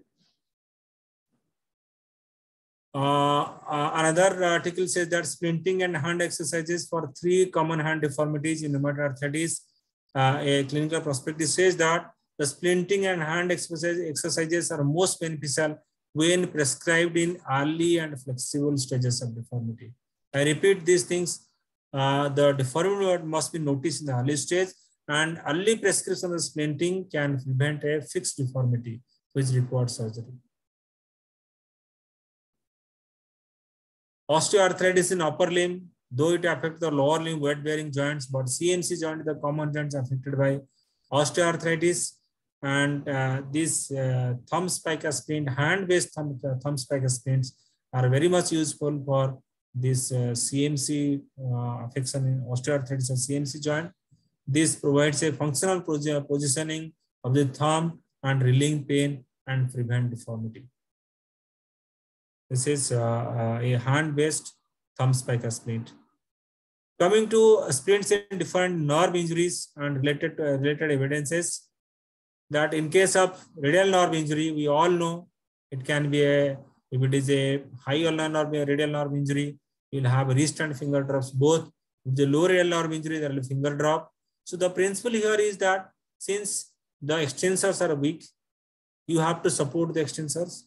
Uh, uh, another article says that splinting and hand exercises for three common hand deformities in rheumatoid arthritis. Uh, a clinical perspective says that the splinting and hand exercise, exercises are most beneficial when prescribed in early and flexible stages of deformity. I repeat these things. Uh, the deformity must be noticed in the early stage and early prescription of splinting can prevent a fixed deformity which requires surgery. Osteoarthritis in upper limb, though it affects the lower limb weight-bearing joints, but CMC joint, the common joints affected by osteoarthritis. And uh, these uh, thumb spica splint, hand-based thumb, uh, thumb spica splints are very much useful for this CMC uh, affection in osteoarthritis and CMC joint. This provides a functional positioning of the thumb and relieving pain and prevent deformity. This is uh, a hand-based thumb spica splint. Coming to splints in different nerve injuries and related uh, related evidences, that in case of radial nerve injury, we all know it can be a if it is a high ulnar nerve, radial nerve injury, you'll have wrist and finger drops both. If the low radial nerve injury, there will be finger drop. So the principle here is that since the extensors are weak, you have to support the extensors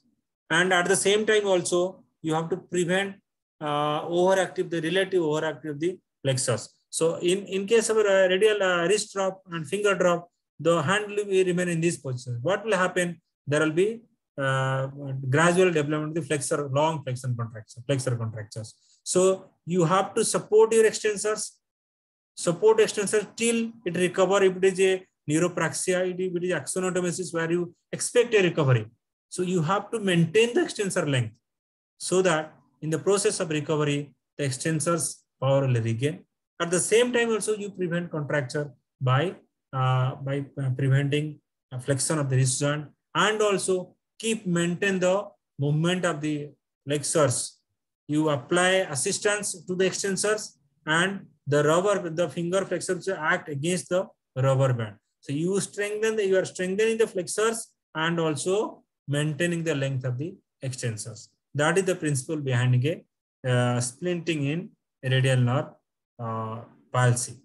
and at the same time also you have to prevent uh, overactive the relative overactive the flexors so in in case of a radial uh, wrist drop and finger drop the hand will remain in this position. What will happen? There will be uh, gradual development of the flexor long flexion contraction flexor contractures. So you have to support your extensors. Support extensor till it recover if it is a neuropraxia if it is axonotmesis where you expect a recovery. So you have to maintain the extensor length so that in the process of recovery, the extensor's power will regain. At the same time, also you prevent contracture by, by uh, preventing flexion of the wrist joint and also keep maintain the movement of the flexors. You apply assistance to the extensors and the rubber, the finger flexors act against the rubber band. So you strengthen, the, you are strengthening the flexors and also maintaining the length of the extensors. That is the principle behind a uh, splinting in radial nerve uh, palsy.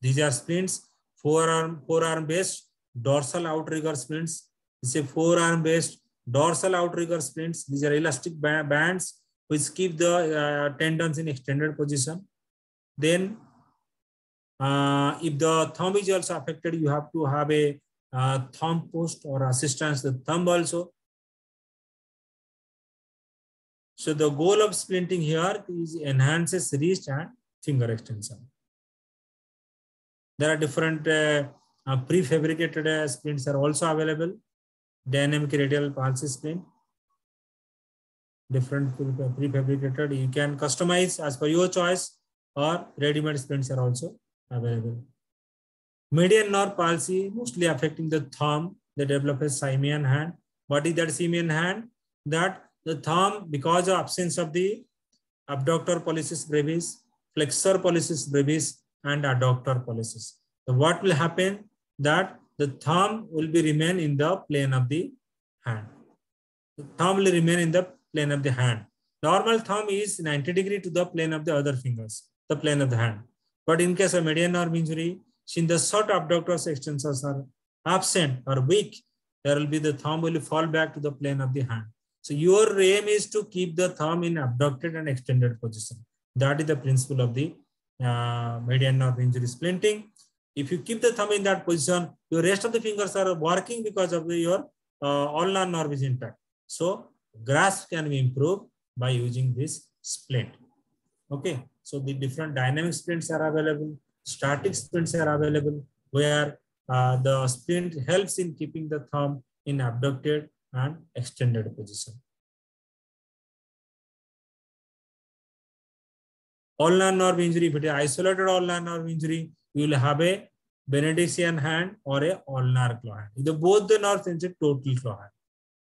These are splints, forearm, forearm based dorsal outrigger splints. This is a forearm based dorsal outrigger splints. These are elastic bands which keep the uh, tendons in extended position. Then uh, if the thumb is also affected, you have to have a uh, thumb post or assistance the thumb also. So the goal of splinting here is enhances wrist and finger extension. There are different uh, uh, prefabricated uh, splints are also available. Dynamic radial palsy splint. Different prefabricated. You can customize as per your choice or ready-made splints are also available. Median nerve palsy mostly affecting the thumb. They develop a simian hand. What is that simian hand? That the thumb, because of absence of the abductor pollicis brevis, flexor pollicis brevis, and adductor pollicis. So what will happen? That the thumb will be remain in the plane of the hand. The thumb will remain in the plane of the hand. Normal thumb is 90 degree to the plane of the other fingers, the plane of the hand. But in case of median nerve injury, since the short abductors extensors are absent or weak, there will be the thumb will fall back to the plane of the hand. So your aim is to keep the thumb in abducted and extended position. That is the principle of the uh, median nerve injury splinting. If you keep the thumb in that position, your rest of the fingers are working because of your uh, ulnar nerve is intact. So grasp can be improved by using this splint. Okay, so the different dynamic splints are available, static splints are available, where uh, the splint helps in keeping the thumb in abducted and extended position. Ulnar nerve injury, if it is isolated ulnar nerve injury, you will have a Benedictine hand or a ulnar claw hand. Either both the nerves in a total claw hand.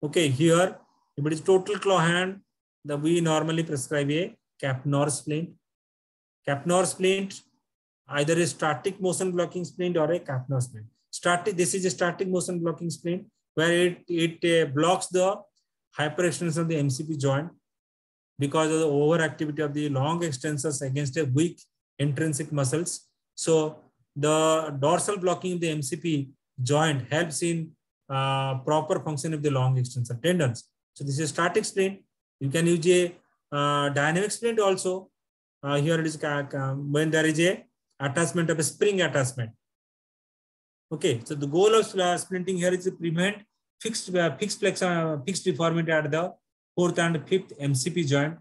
Okay, here, if it is total claw hand, the we normally prescribe a Kapner splint. Kapner splint, either a static motion blocking splint or a Kapner splint. Static, this is a static motion blocking splint where it, it uh, blocks the hyperextension of the MCP joint because of the overactivity of the long extensors against a weak intrinsic muscles. So the dorsal blocking of the MCP joint helps in uh, proper function of the long extensor tendons. So this is static splint. You can use a uh, dynamic splint also. Uh, here it is when there is a attachment of a spring attachment. Okay, so the goal of splinting here is to prevent fixed uh, fixed flex, uh, fixed deformity at the fourth and fifth MCP joint,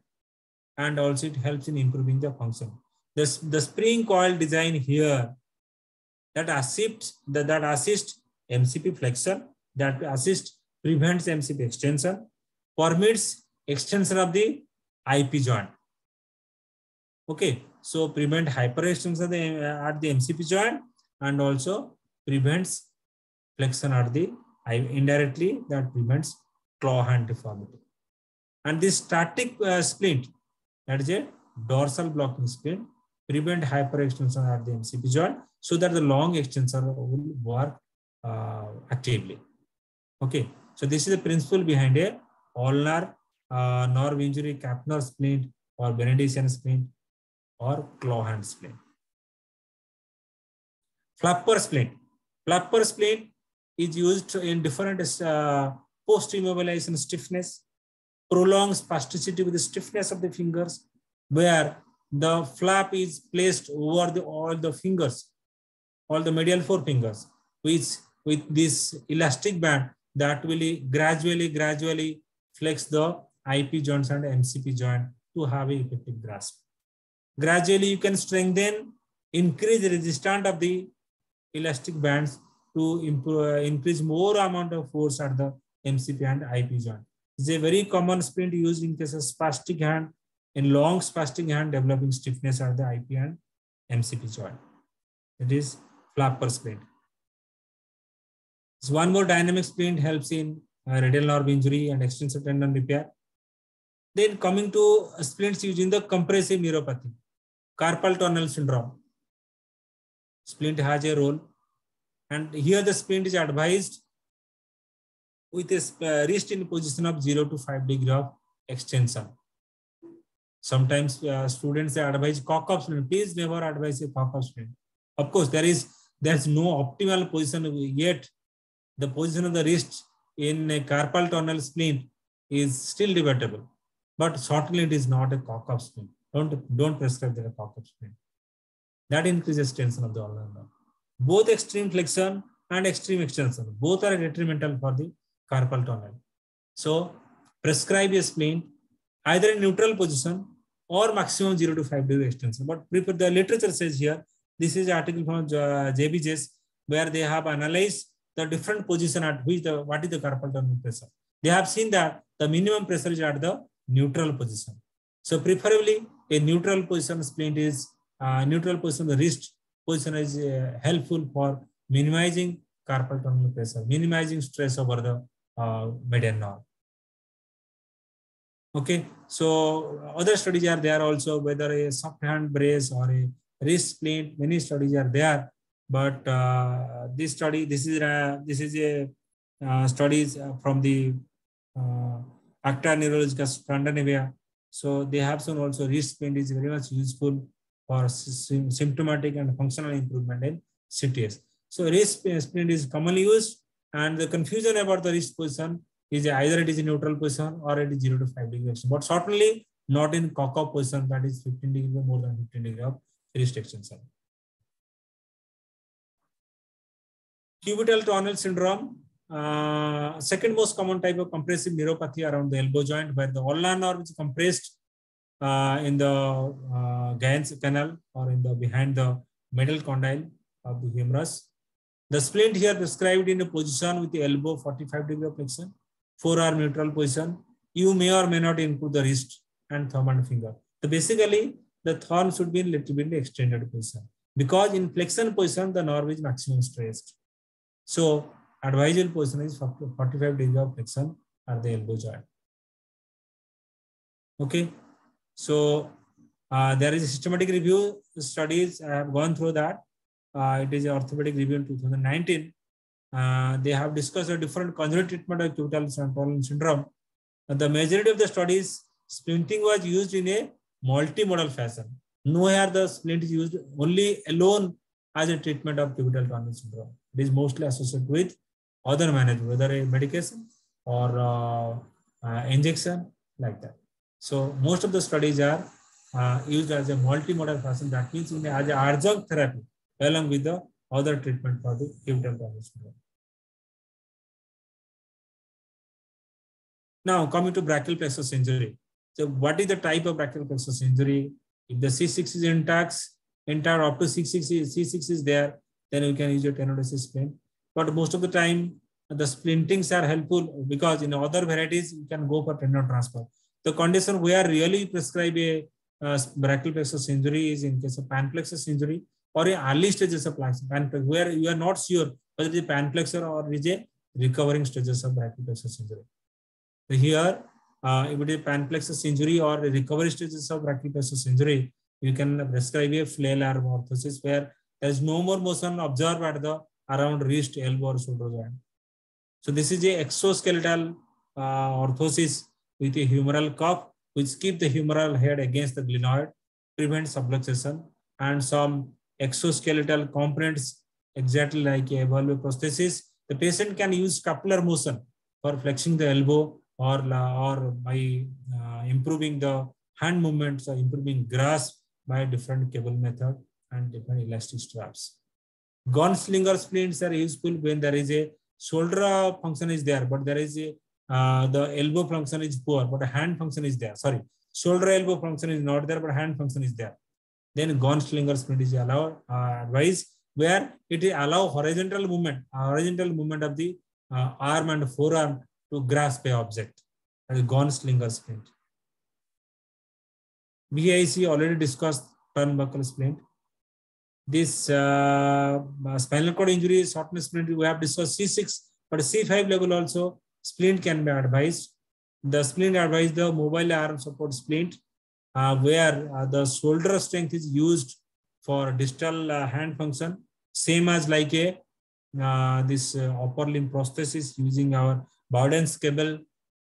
and also it helps in improving the function. This, the spring coil design here that assists that, that assist MCP flexion, that assist prevents MCP extension, permits extension of the IP joint. Okay, so prevent hyperextension of the, at the MCP joint and also prevents flexion at the indirectly that prevents claw hand deformity. And this static uh, splint, that is a dorsal blocking splint, prevent hyperextension at the MCP joint so that the long extensor will work uh, actively. Okay, so this is the principle behind a ulnar uh, nerve injury, Capener splint or Benedictine splint or claw hand splint. Flapper splint. Flapper splint is used in different uh, post-immobilization stiffness prolonged spasticity with the stiffness of the fingers, where the flap is placed over the, all the fingers, all the medial four fingers, which with this elastic band that will gradually, gradually flex the IP joints and MCP joint to have a effective grasp. Gradually, you can strengthen, increase the resistance of the elastic bands to improve, uh, increase more amount of force at the MCP and IP joint is a very common splint used in case of spastic hand, in long spastic hand developing stiffness at the IP and MCP joint. It is flapper splint. So one more dynamic splint helps in uh, radial nerve injury and extensor tendon repair. Then coming to splints using the compressive neuropathy, carpal tunnel syndrome. Splint has a role. And here the splint is advised with a wrist in position of 0 to 5 degree of extension. Sometimes uh, students advise cock up splint. Please never advise a cock up splint. Of course, there is there's no optimal position yet the position of the wrist in a carpal tunnel splint is still debatable, but certainly it is not a cock-up splint. Don't, don't prescribe that a cock-up splint. That increases tension of the ulnar nerve. Both extreme flexion and extreme extension, both are detrimental for the carpal tunnel. So prescribe a splint either in neutral position or maximum 0 to 5 degree extension. But prefer the literature says here, this is article from JBJ's where they have analyzed the different position at which the what is the carpal tunnel pressure. They have seen that the minimum pressure is at the neutral position. So preferably a neutral position splint is uh, neutral position, the wrist position is uh, helpful for minimizing carpal tunnel pressure, minimizing stress over the uh, median nerve. Okay, so other studies are there also, whether a soft hand brace or a wrist splint, many studies are there. But uh, this study, this is a, this is a uh, studies from the uh, Acta Neurologica Scandinavica. So they have shown also wrist splint is very much useful for symptomatic and functional improvement in CTS. So wrist splint is commonly used and the confusion about the wrist position is either it is in neutral position or it is 0 to 5 degrees. but certainly not in cock-up position that is 15 degree or more than 15 degree of wrist extension. Cubital tunnel syndrome, uh, second most common type of compressive neuropathy around the elbow joint where the ulnar nerve is compressed uh, in the uh, Guyon's canal or in the behind the middle condyle of the humerus. The splint here prescribed in a position with the elbow 45 degree of flexion, forearm neutral position. You may or may not include the wrist and thumb and finger. So basically, the thumb should be in little bit extended position because in flexion position, the nerve is maximum stressed. So advisable position is 45 degree of flexion at the elbow joint. Okay, so uh, there is a systematic review studies. I have gone through that. Uh, it is orthopedic review in 2019. Uh, they have discussed a different conservative treatment of cubital tunnel syndrome. And the majority of the studies, splinting was used in a multimodal fashion. Nowhere the splint is used only alone as a treatment of cubital tunnel syndrome. It is mostly associated with other management, whether a medication or uh, uh, injection like that. So most of the studies are uh, used as a multimodal fashion. That means in as an adjunct therapy along with the other treatment for the cubital syndrome. Now coming to brachial plexus injury. So what is the type of brachial plexus injury? If the C6 is intact, entire up to C6 is, C6 is there, then you can use your tenodesis splint. But most of the time, the splintings are helpful because in other varieties, you can go for tendon transfer. The condition where really prescribe a uh, brachial plexus injury is in case of panplexus injury or a early stages of panplexus, where you are not sure whether it is panplexus or is a recovering stages of brachial injury. So here, uh, if it is panplexus injury or recovery stages of brachial injury, you can prescribe a flail arm orthosis where there is no more motion observed at the around wrist, elbow, or shoulder joint. So this is a exoskeletal uh, orthosis with a humeral cuff, which keep the humeral head against the glenoid, prevent subluxation, and some exoskeletal components exactly like a valve prosthesis. The patient can use scapular motion for flexing the elbow or, or by uh, improving the hand movements or improving grasp by different cable method and different elastic straps. Gunslinger splints are useful when there is a shoulder function is there, but there is a uh, the elbow function is poor, but a hand function is there. Sorry, shoulder elbow function is not there, but hand function is there. Then Gunslinger splint is allowed, uh, advice where it allow horizontal movement, horizontal movement of the uh, arm and forearm to grasp a object. That is Gunslinger splint. VIC already discussed turnbuckle splint. This uh, spinal cord injury, shortness splint, we have discussed C6, but C5 level also splint can be advised. The splint advised the mobile arm support splint, uh, where uh, the shoulder strength is used for distal uh, hand function, same as like a uh, this uh, upper limb prosthesis using our Bowden's cable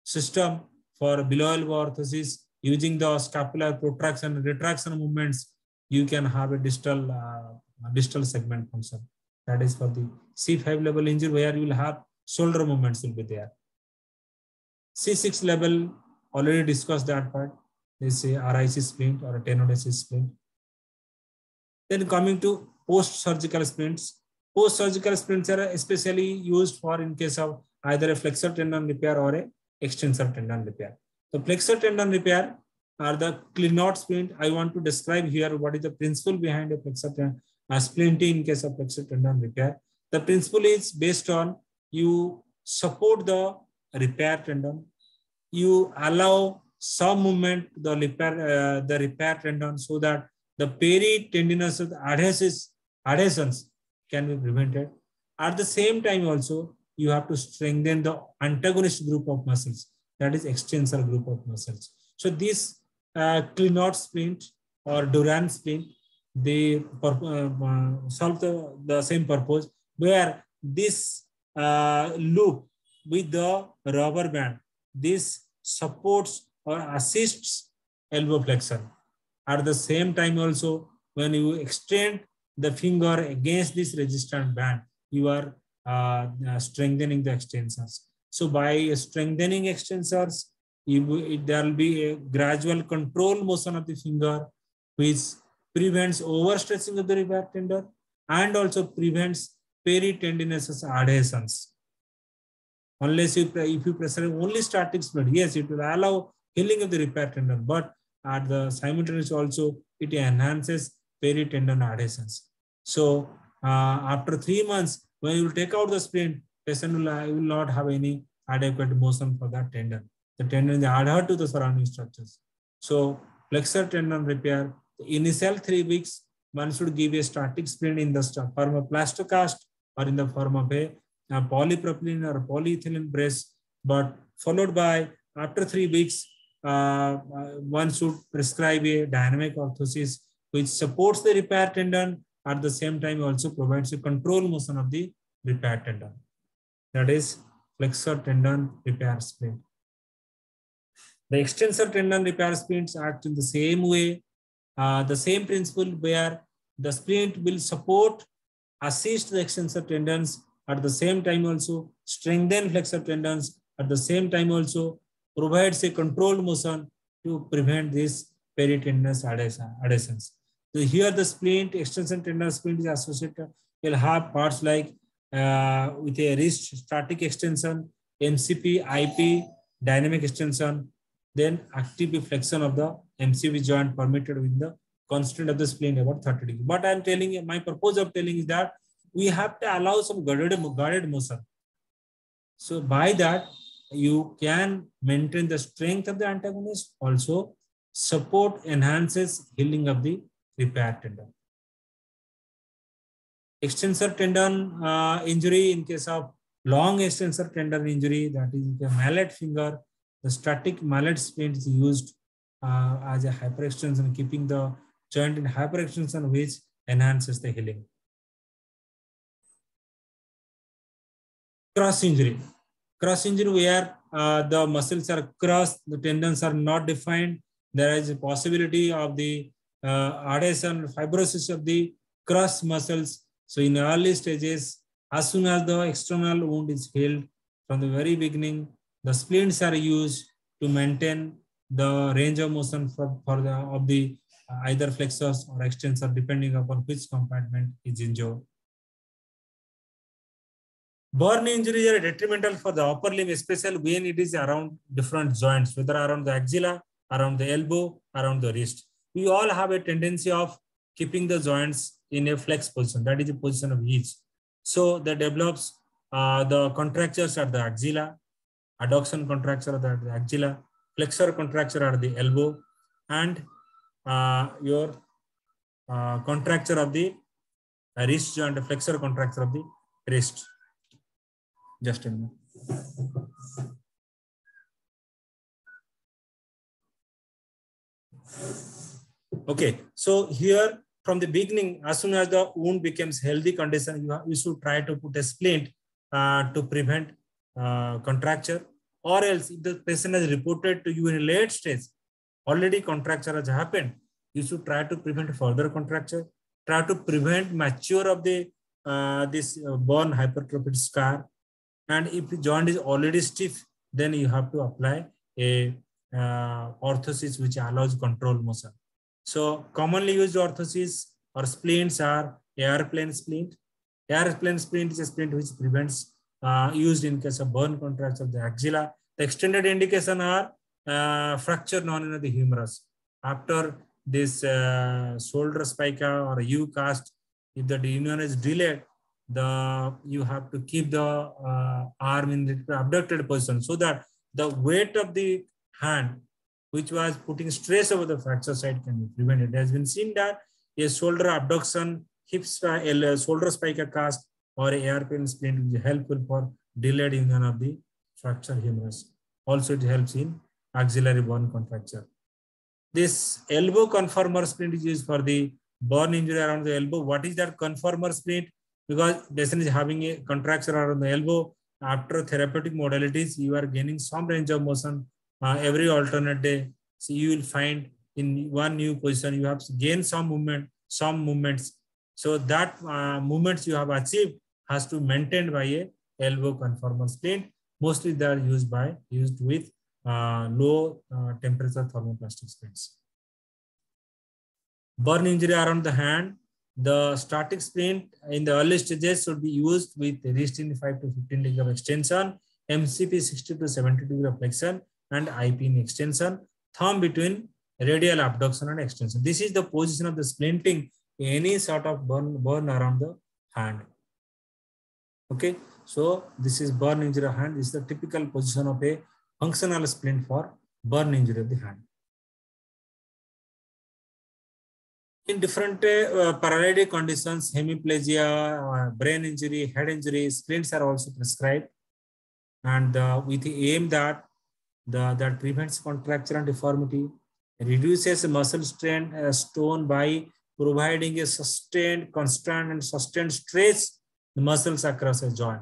system for below elbow orthosis using the scapular protraction and retraction movements, you can have a distal uh, distal segment function. That is for the C5 level injury where you will have shoulder movements will be there. C6 level, already discussed that part. They say RIC splint or a tenodesis splint. Then coming to post-surgical splints. Post-surgical splints are especially used for in case of either a flexor tendon repair or a extensor tendon repair. The flexor tendon repair are the Claude splint. I want to describe here what is the principle behind a flexor tendon, a splinting in case of flexor tendon repair. The principle is based on you support the repair tendon, you allow some movement the repair uh, the repair tendon so that the peritendinous adhesives adhesions can be prevented. At the same time, also you have to strengthen the antagonist group of muscles, that is extensor group of muscles. So this uh, Claude splint or Duran splint, they uh, uh, solve the, the same purpose where this uh, loop with the rubber band, this supports or assists elbow flexion. At the same time also, when you extend the finger against this resistant band, you are uh, uh, strengthening the extensors. So by strengthening extensors, there will be a gradual control motion of the finger, which prevents overstretching of the repair tendon and also prevents peritendinous adhesions. Unless you, if you press only static splint, yes, it will allow healing of the repair tendon, but at the simultaneous also it enhances peritendon adhesions. So uh, after three months, when you take out the splint, patient will, uh, will not have any adequate motion for that tendon. The tendon is adhered to the surrounding structures. So flexor tendon repair, the initial three weeks, one should give a static splint in the form of plaster cast or in the form of a, a polypropylene or polyethylene brace, but followed by after three weeks, uh, one should prescribe a dynamic orthosis which supports the repair tendon at the same time also provides a control motion of the repair tendon. That is flexor tendon repair splint. The extensor tendon repair splints act in the same way, uh, the same principle where the splint will support, assist the extensor tendons at the same time also strengthen flexor tendons at the same time also provides a controlled motion to prevent this peritendinous adhesions. So here the splint, extension tendon splint is associated, will have parts like uh, with a wrist static extension, MCP, IP, dynamic extension, then active flexion of the MCP joint permitted with the constant of the splint about 30 degree. But I'm telling you, my purpose of telling is that we have to allow some guided, guided motion. So by that, you can maintain the strength of the antagonist, also support enhances healing of the repair tendon. Extensor tendon uh, injury in case of long extensor tendon injury, that is the mallet finger, the static mallet splint is used uh, as a hyperextension, keeping the joint in hyperextension, which enhances the healing. Cross injury. Cross injury where uh, the muscles are crossed, the tendons are not defined. There is a possibility of the uh, fibrosis of the cross muscles. So in early stages, as soon as the external wound is healed, from the very beginning, the splints are used to maintain the range of motion for, for the, of the uh, either flexors or extensor, depending upon which compartment is injured. Burn injuries are detrimental for the upper limb, especially when it is around different joints, whether around the axilla, around the elbow, around the wrist. We all have a tendency of keeping the joints in a flex position. That is the position of each. So that develops uh, the contractures at the axilla, adduction contracture at the axilla, flexor contracture at the elbow, and uh, your uh, contracture of the wrist joint, flexor contracture of the wrist. Just a minute. Okay, so here from the beginning, as soon as the wound becomes healthy condition, you, have, you should try to put a splint uh, to prevent uh, contracture or else if the patient has reported to you in a late stage, already contracture has happened, you should try to prevent further contracture, try to prevent mature of the uh, this uh, burn hypertrophic scar And if the joint is already stiff, then you have to apply a uh, orthosis which allows control motion. So commonly used orthosis or splints are airplane splint. Airplane splint is a splint which prevents uh, used in case of burn contracture of the axilla. The extended indication are uh, fracture non of the humerus. After this uh, shoulder spica or U cast, if the union is delayed, the you have to keep the uh, arm in the abducted position so that the weight of the hand, which was putting stress over the fracture site, can be prevented. It has been seen that a shoulder abduction, hips, uh, shoulder spica cast, or airplane splint will be helpful for delayed union of the fracture humerus. Also, it helps in axillary burn contracture. This elbow conformer splint is used for the burn injury around the elbow. What is that conformer splint? Because patient is having a contracture around the elbow. After therapeutic modalities, you are gaining some range of motion uh, every alternate day. So you will find in one new position, you have gained some movement, some movements. So that uh, movements you have achieved has to maintained by a elbow conformer splint. Mostly they are used by used with uh, low uh, temperature thermoplastic splints. Burn injury around the hand. The static splint in the early stages should be used with resting 5 to 15 degree of extension, MCP 60 to 70 degree of flexion, and IP in extension, thumb between radial abduction and extension. This is the position of the splinting, any sort of burn, burn around the hand. Okay, so this is burn injury hand. This is the typical position of a functional splint for burn injury of the hand. In different uh, paralytic conditions, hemiplegia, uh, brain injury, head injury, splints are also prescribed. And uh, with the aim that the, that prevents contracture and deformity, reduces muscle strain uh, stone by providing a sustained, constant, and sustained stress the muscles across a joint.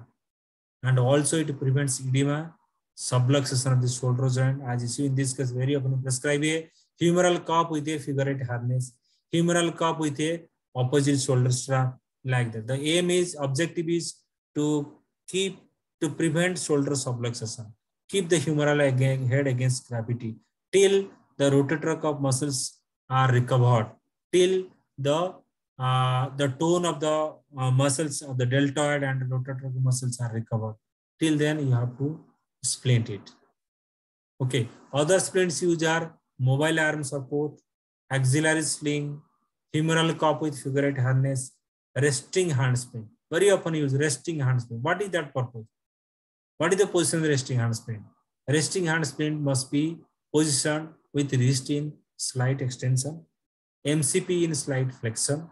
And also it prevents edema, subluxation of the shoulder joint. As you see in this case, very often prescribe a humeral cup with a figure eight harness, humeral cup with a opposite shoulder strap like that. The aim is, objective is to keep, to prevent shoulder subluxation keep the humeral again, head against gravity till the rotator cuff muscles are recovered, till the uh, the tone of the uh, muscles of the deltoid and rotator cuff muscles are recovered. Till then, you have to splint it. Okay, other splints used are mobile arm support, axillary sling, humeral cup with figure eight harness, resting hand splint. Very often use resting hand splint. What is that purpose? What is the position of the resting hand splint? Resting hand splint must be positioned with wrist in slight extension, MCP in slight flexion,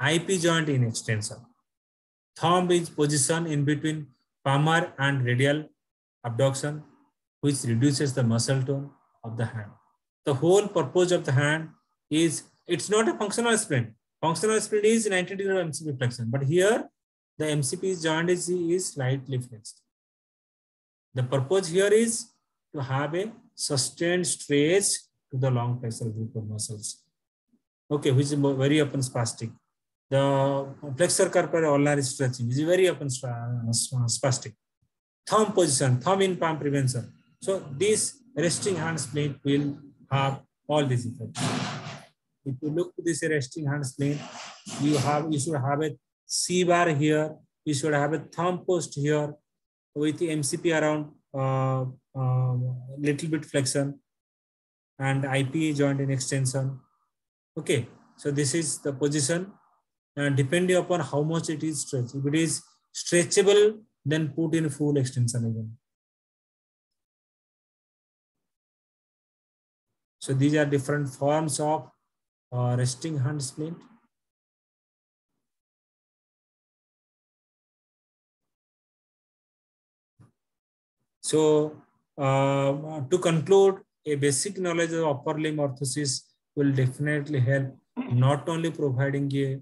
IP joint in extension. Thumb is positioned in between palmar and radial abduction, which reduces the muscle tone of the hand. The whole purpose of the hand is, it's not a functional splint. Functional splint is 90 degree MCP flexion, but here the MCP joint is, is slightly flexed. The purpose here is to have a sustained stretch to the long flexor group of muscles. Okay, which is very often spastic. The flexor carpi ulnar stretching is very often spastic. Thumb position, thumb in palm prevention. So this resting hand splint will have all these effects. If you look to this resting hand splint, you have you should have a C bar here. You should have a thumb post here with MCP around uh, uh, little bit flexion and IP joint in extension. Okay, so this is the position and depending upon how much it is stretched. If it is stretchable, then put in full extension again. So these are different forms of uh, resting hand splint. So uh, to conclude, a basic knowledge of upper limb orthosis will definitely help not only providing a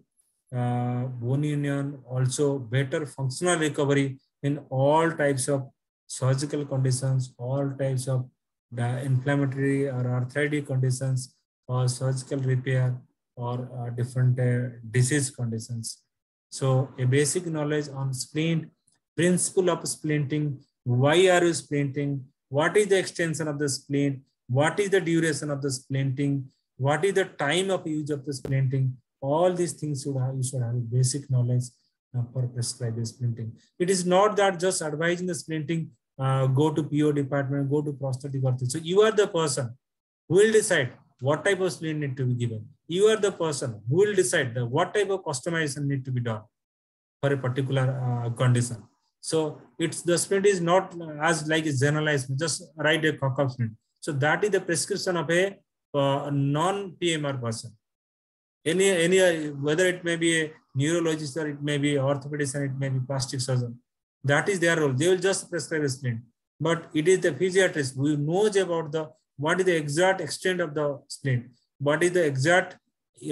uh, bone union, also better functional recovery in all types of surgical conditions, all types of the inflammatory or arthritic conditions, or surgical repair, or uh, different uh, disease conditions. So a basic knowledge on splint principle of splinting, why are you splinting, what is the extension of the splint, what is the duration of the splinting, what is the time of use of the splinting. All these things should have, you should have basic knowledge uh, for prescribing splinting. It is not that just advising the splinting, uh, go to PO department, go to prosthetic orthopedic. So you are the person who will decide what type of splint need to be given. You are the person who will decide the, what type of customization need to be done for a particular uh, condition. So it's the splint is not as like a generalized, just write a cock splint. So that is the prescription of a uh, non-PMR person. Any, any, whether it may be a neurologist or it may be orthopedist and it may be plastic surgeon. That is their role. They will just prescribe a splint. But it is the physiatrist who knows about the what is the exact extent of the splint, what is the exact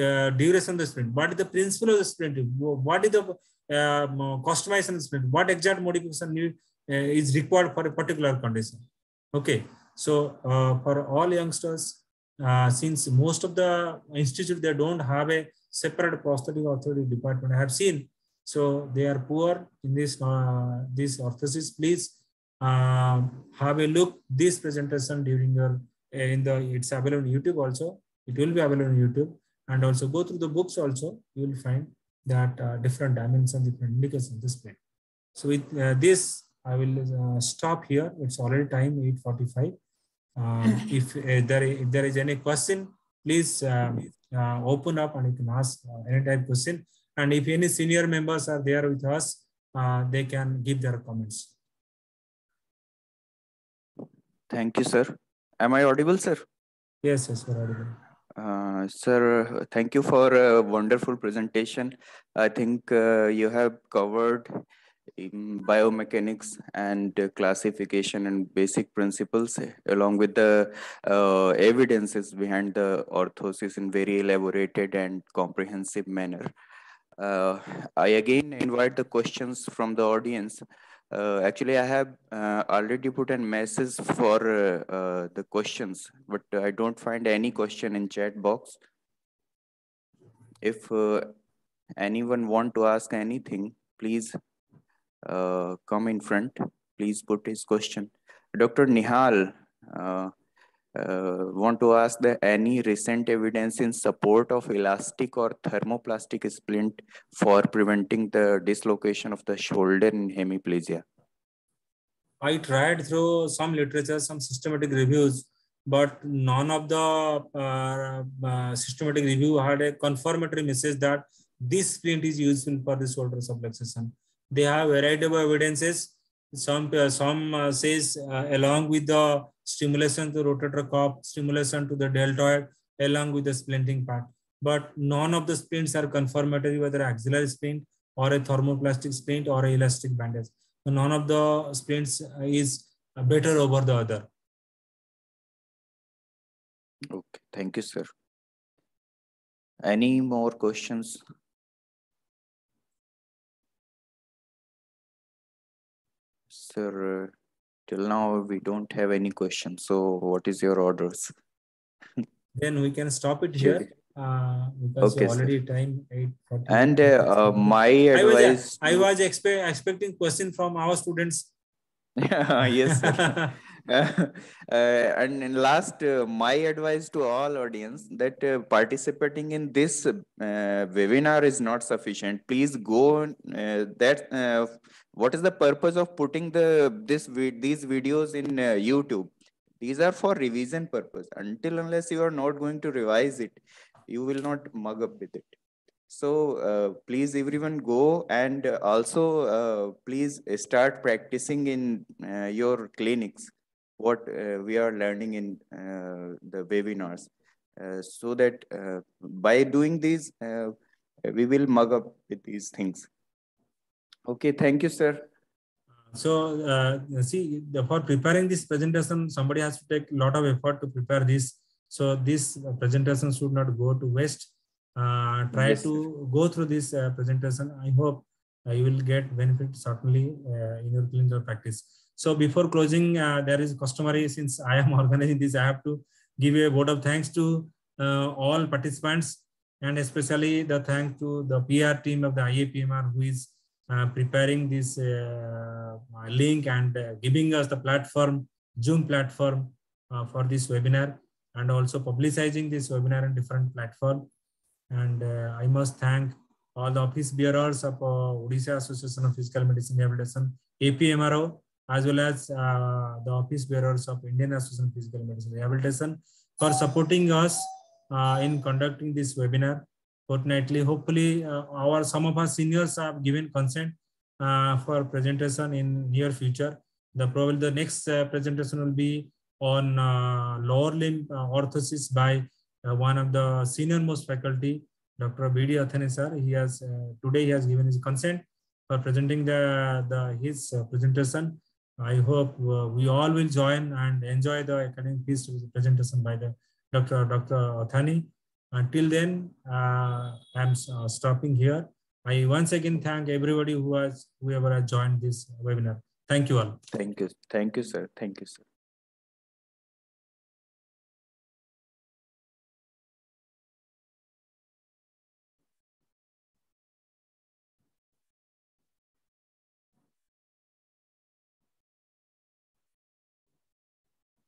uh, duration of the splint, what is the principle of the splint, what is the um, customization of the splint, what exact modification need, uh, is required for a particular condition. Okay, so uh, for all youngsters, uh, since most of the institute they don't have a separate prosthetic orthopedic department, I have seen, so they are poor in this uh, this orthosis. Please uh, have a look this presentation during your in the it's available on YouTube also. It will be available on YouTube and also go through the books also. You will find that uh, different dimensions, different indications display. So with uh, this, I will uh, stop here. It's already time 8:45. Uh, if uh, there if there is any question, please um, uh, open up and you can ask any type question. And if any senior members are there with us, they can give their comments. Thank you, sir. Am I audible, sir? Yes, yes, you're audible. Uh, sir, thank you for a wonderful presentation. I think uh, you have covered biomechanics and uh, classification and basic principles along with the uh, evidences behind the orthosis in very elaborated and comprehensive manner. Uh, I again invite the questions from the audience. Uh, actually, I have uh, already put a message for uh, uh the questions, but I don't find any question in chat box. If uh, anyone want to ask anything, please come in front. Please put his question. Dr. Nihal, uh, want to ask that any recent evidence in support of elastic or thermoplastic splint for preventing the dislocation of the shoulder in hemiplegia? I tried through some literature, some systematic reviews, but none of the uh, uh, systematic review had a confirmatory message that this splint is useful for the shoulder subluxation. They have variety of evidences. Some uh, some uh, says uh, along with the stimulation to rotator cuff, stimulation to the deltoid, along with the splinting part. But none of the splints are confirmatory, whether axillary splint or a thermoplastic splint or a elastic bandage. So none of the splints is better over the other. Okay, thank you, sir. Any more questions? Sir, till now we don't have any questions so what is your orders? Then we can stop it here. Uh, because okay, already sir. time 8 and uh, uh, my advice i was, I was expect, expecting question from our students. Yes uh, and in last uh, my advice to all audience that uh, participating in this uh, webinar is not sufficient. Please go uh, that uh, what is the purpose of putting the this these videos in youtube? These are for revision purpose. Until unless you are not going to revise it you will not mug up with it. So please everyone go and also please start practicing in your clinics what uh, we are learning in uh, the webinars uh, so that by doing these, we will mug up with these things. Okay, thank you, sir. So, uh, see, for preparing this presentation, somebody has to take a lot of effort to prepare this. So, this presentation should not go to waste. Uh, try yes, to sir. go through this uh, presentation. I hope you will get benefit certainly in your clinical practice. So before closing, uh, there is customary, since I am organizing this, I have to give a vote of thanks to uh, all participants and especially the thanks to the PR team of the IAPMR who is uh, preparing this uh, link and uh, giving us the platform, Zoom platform for this webinar and also publicizing this webinar in different platform. And I must thank all the office bearers of uh, Odisha Association of Physical Medicine and Rehabilitation, APMRO, as well as uh, the office bearers of Indian Association of Physical Medicine Rehabilitation for supporting us uh, in conducting this webinar fortnightly. Hopefully, uh, our some of our seniors have given consent uh, for presentation in near future. The probably the next uh, presentation will be on lower limb orthosis by one of the senior most faculty, Dr. B.D. Athani sir. He has today he has given his consent for presenting the, the his presentation. I hope uh, we all will join and enjoy the academic piece presentation by the Dr. Dr. Athani. Until then, uh, I'm uh, stopping here. I once again thank everybody who has whoever has joined this webinar. Thank you all. Thank you. Thank you, sir. Thank you, sir.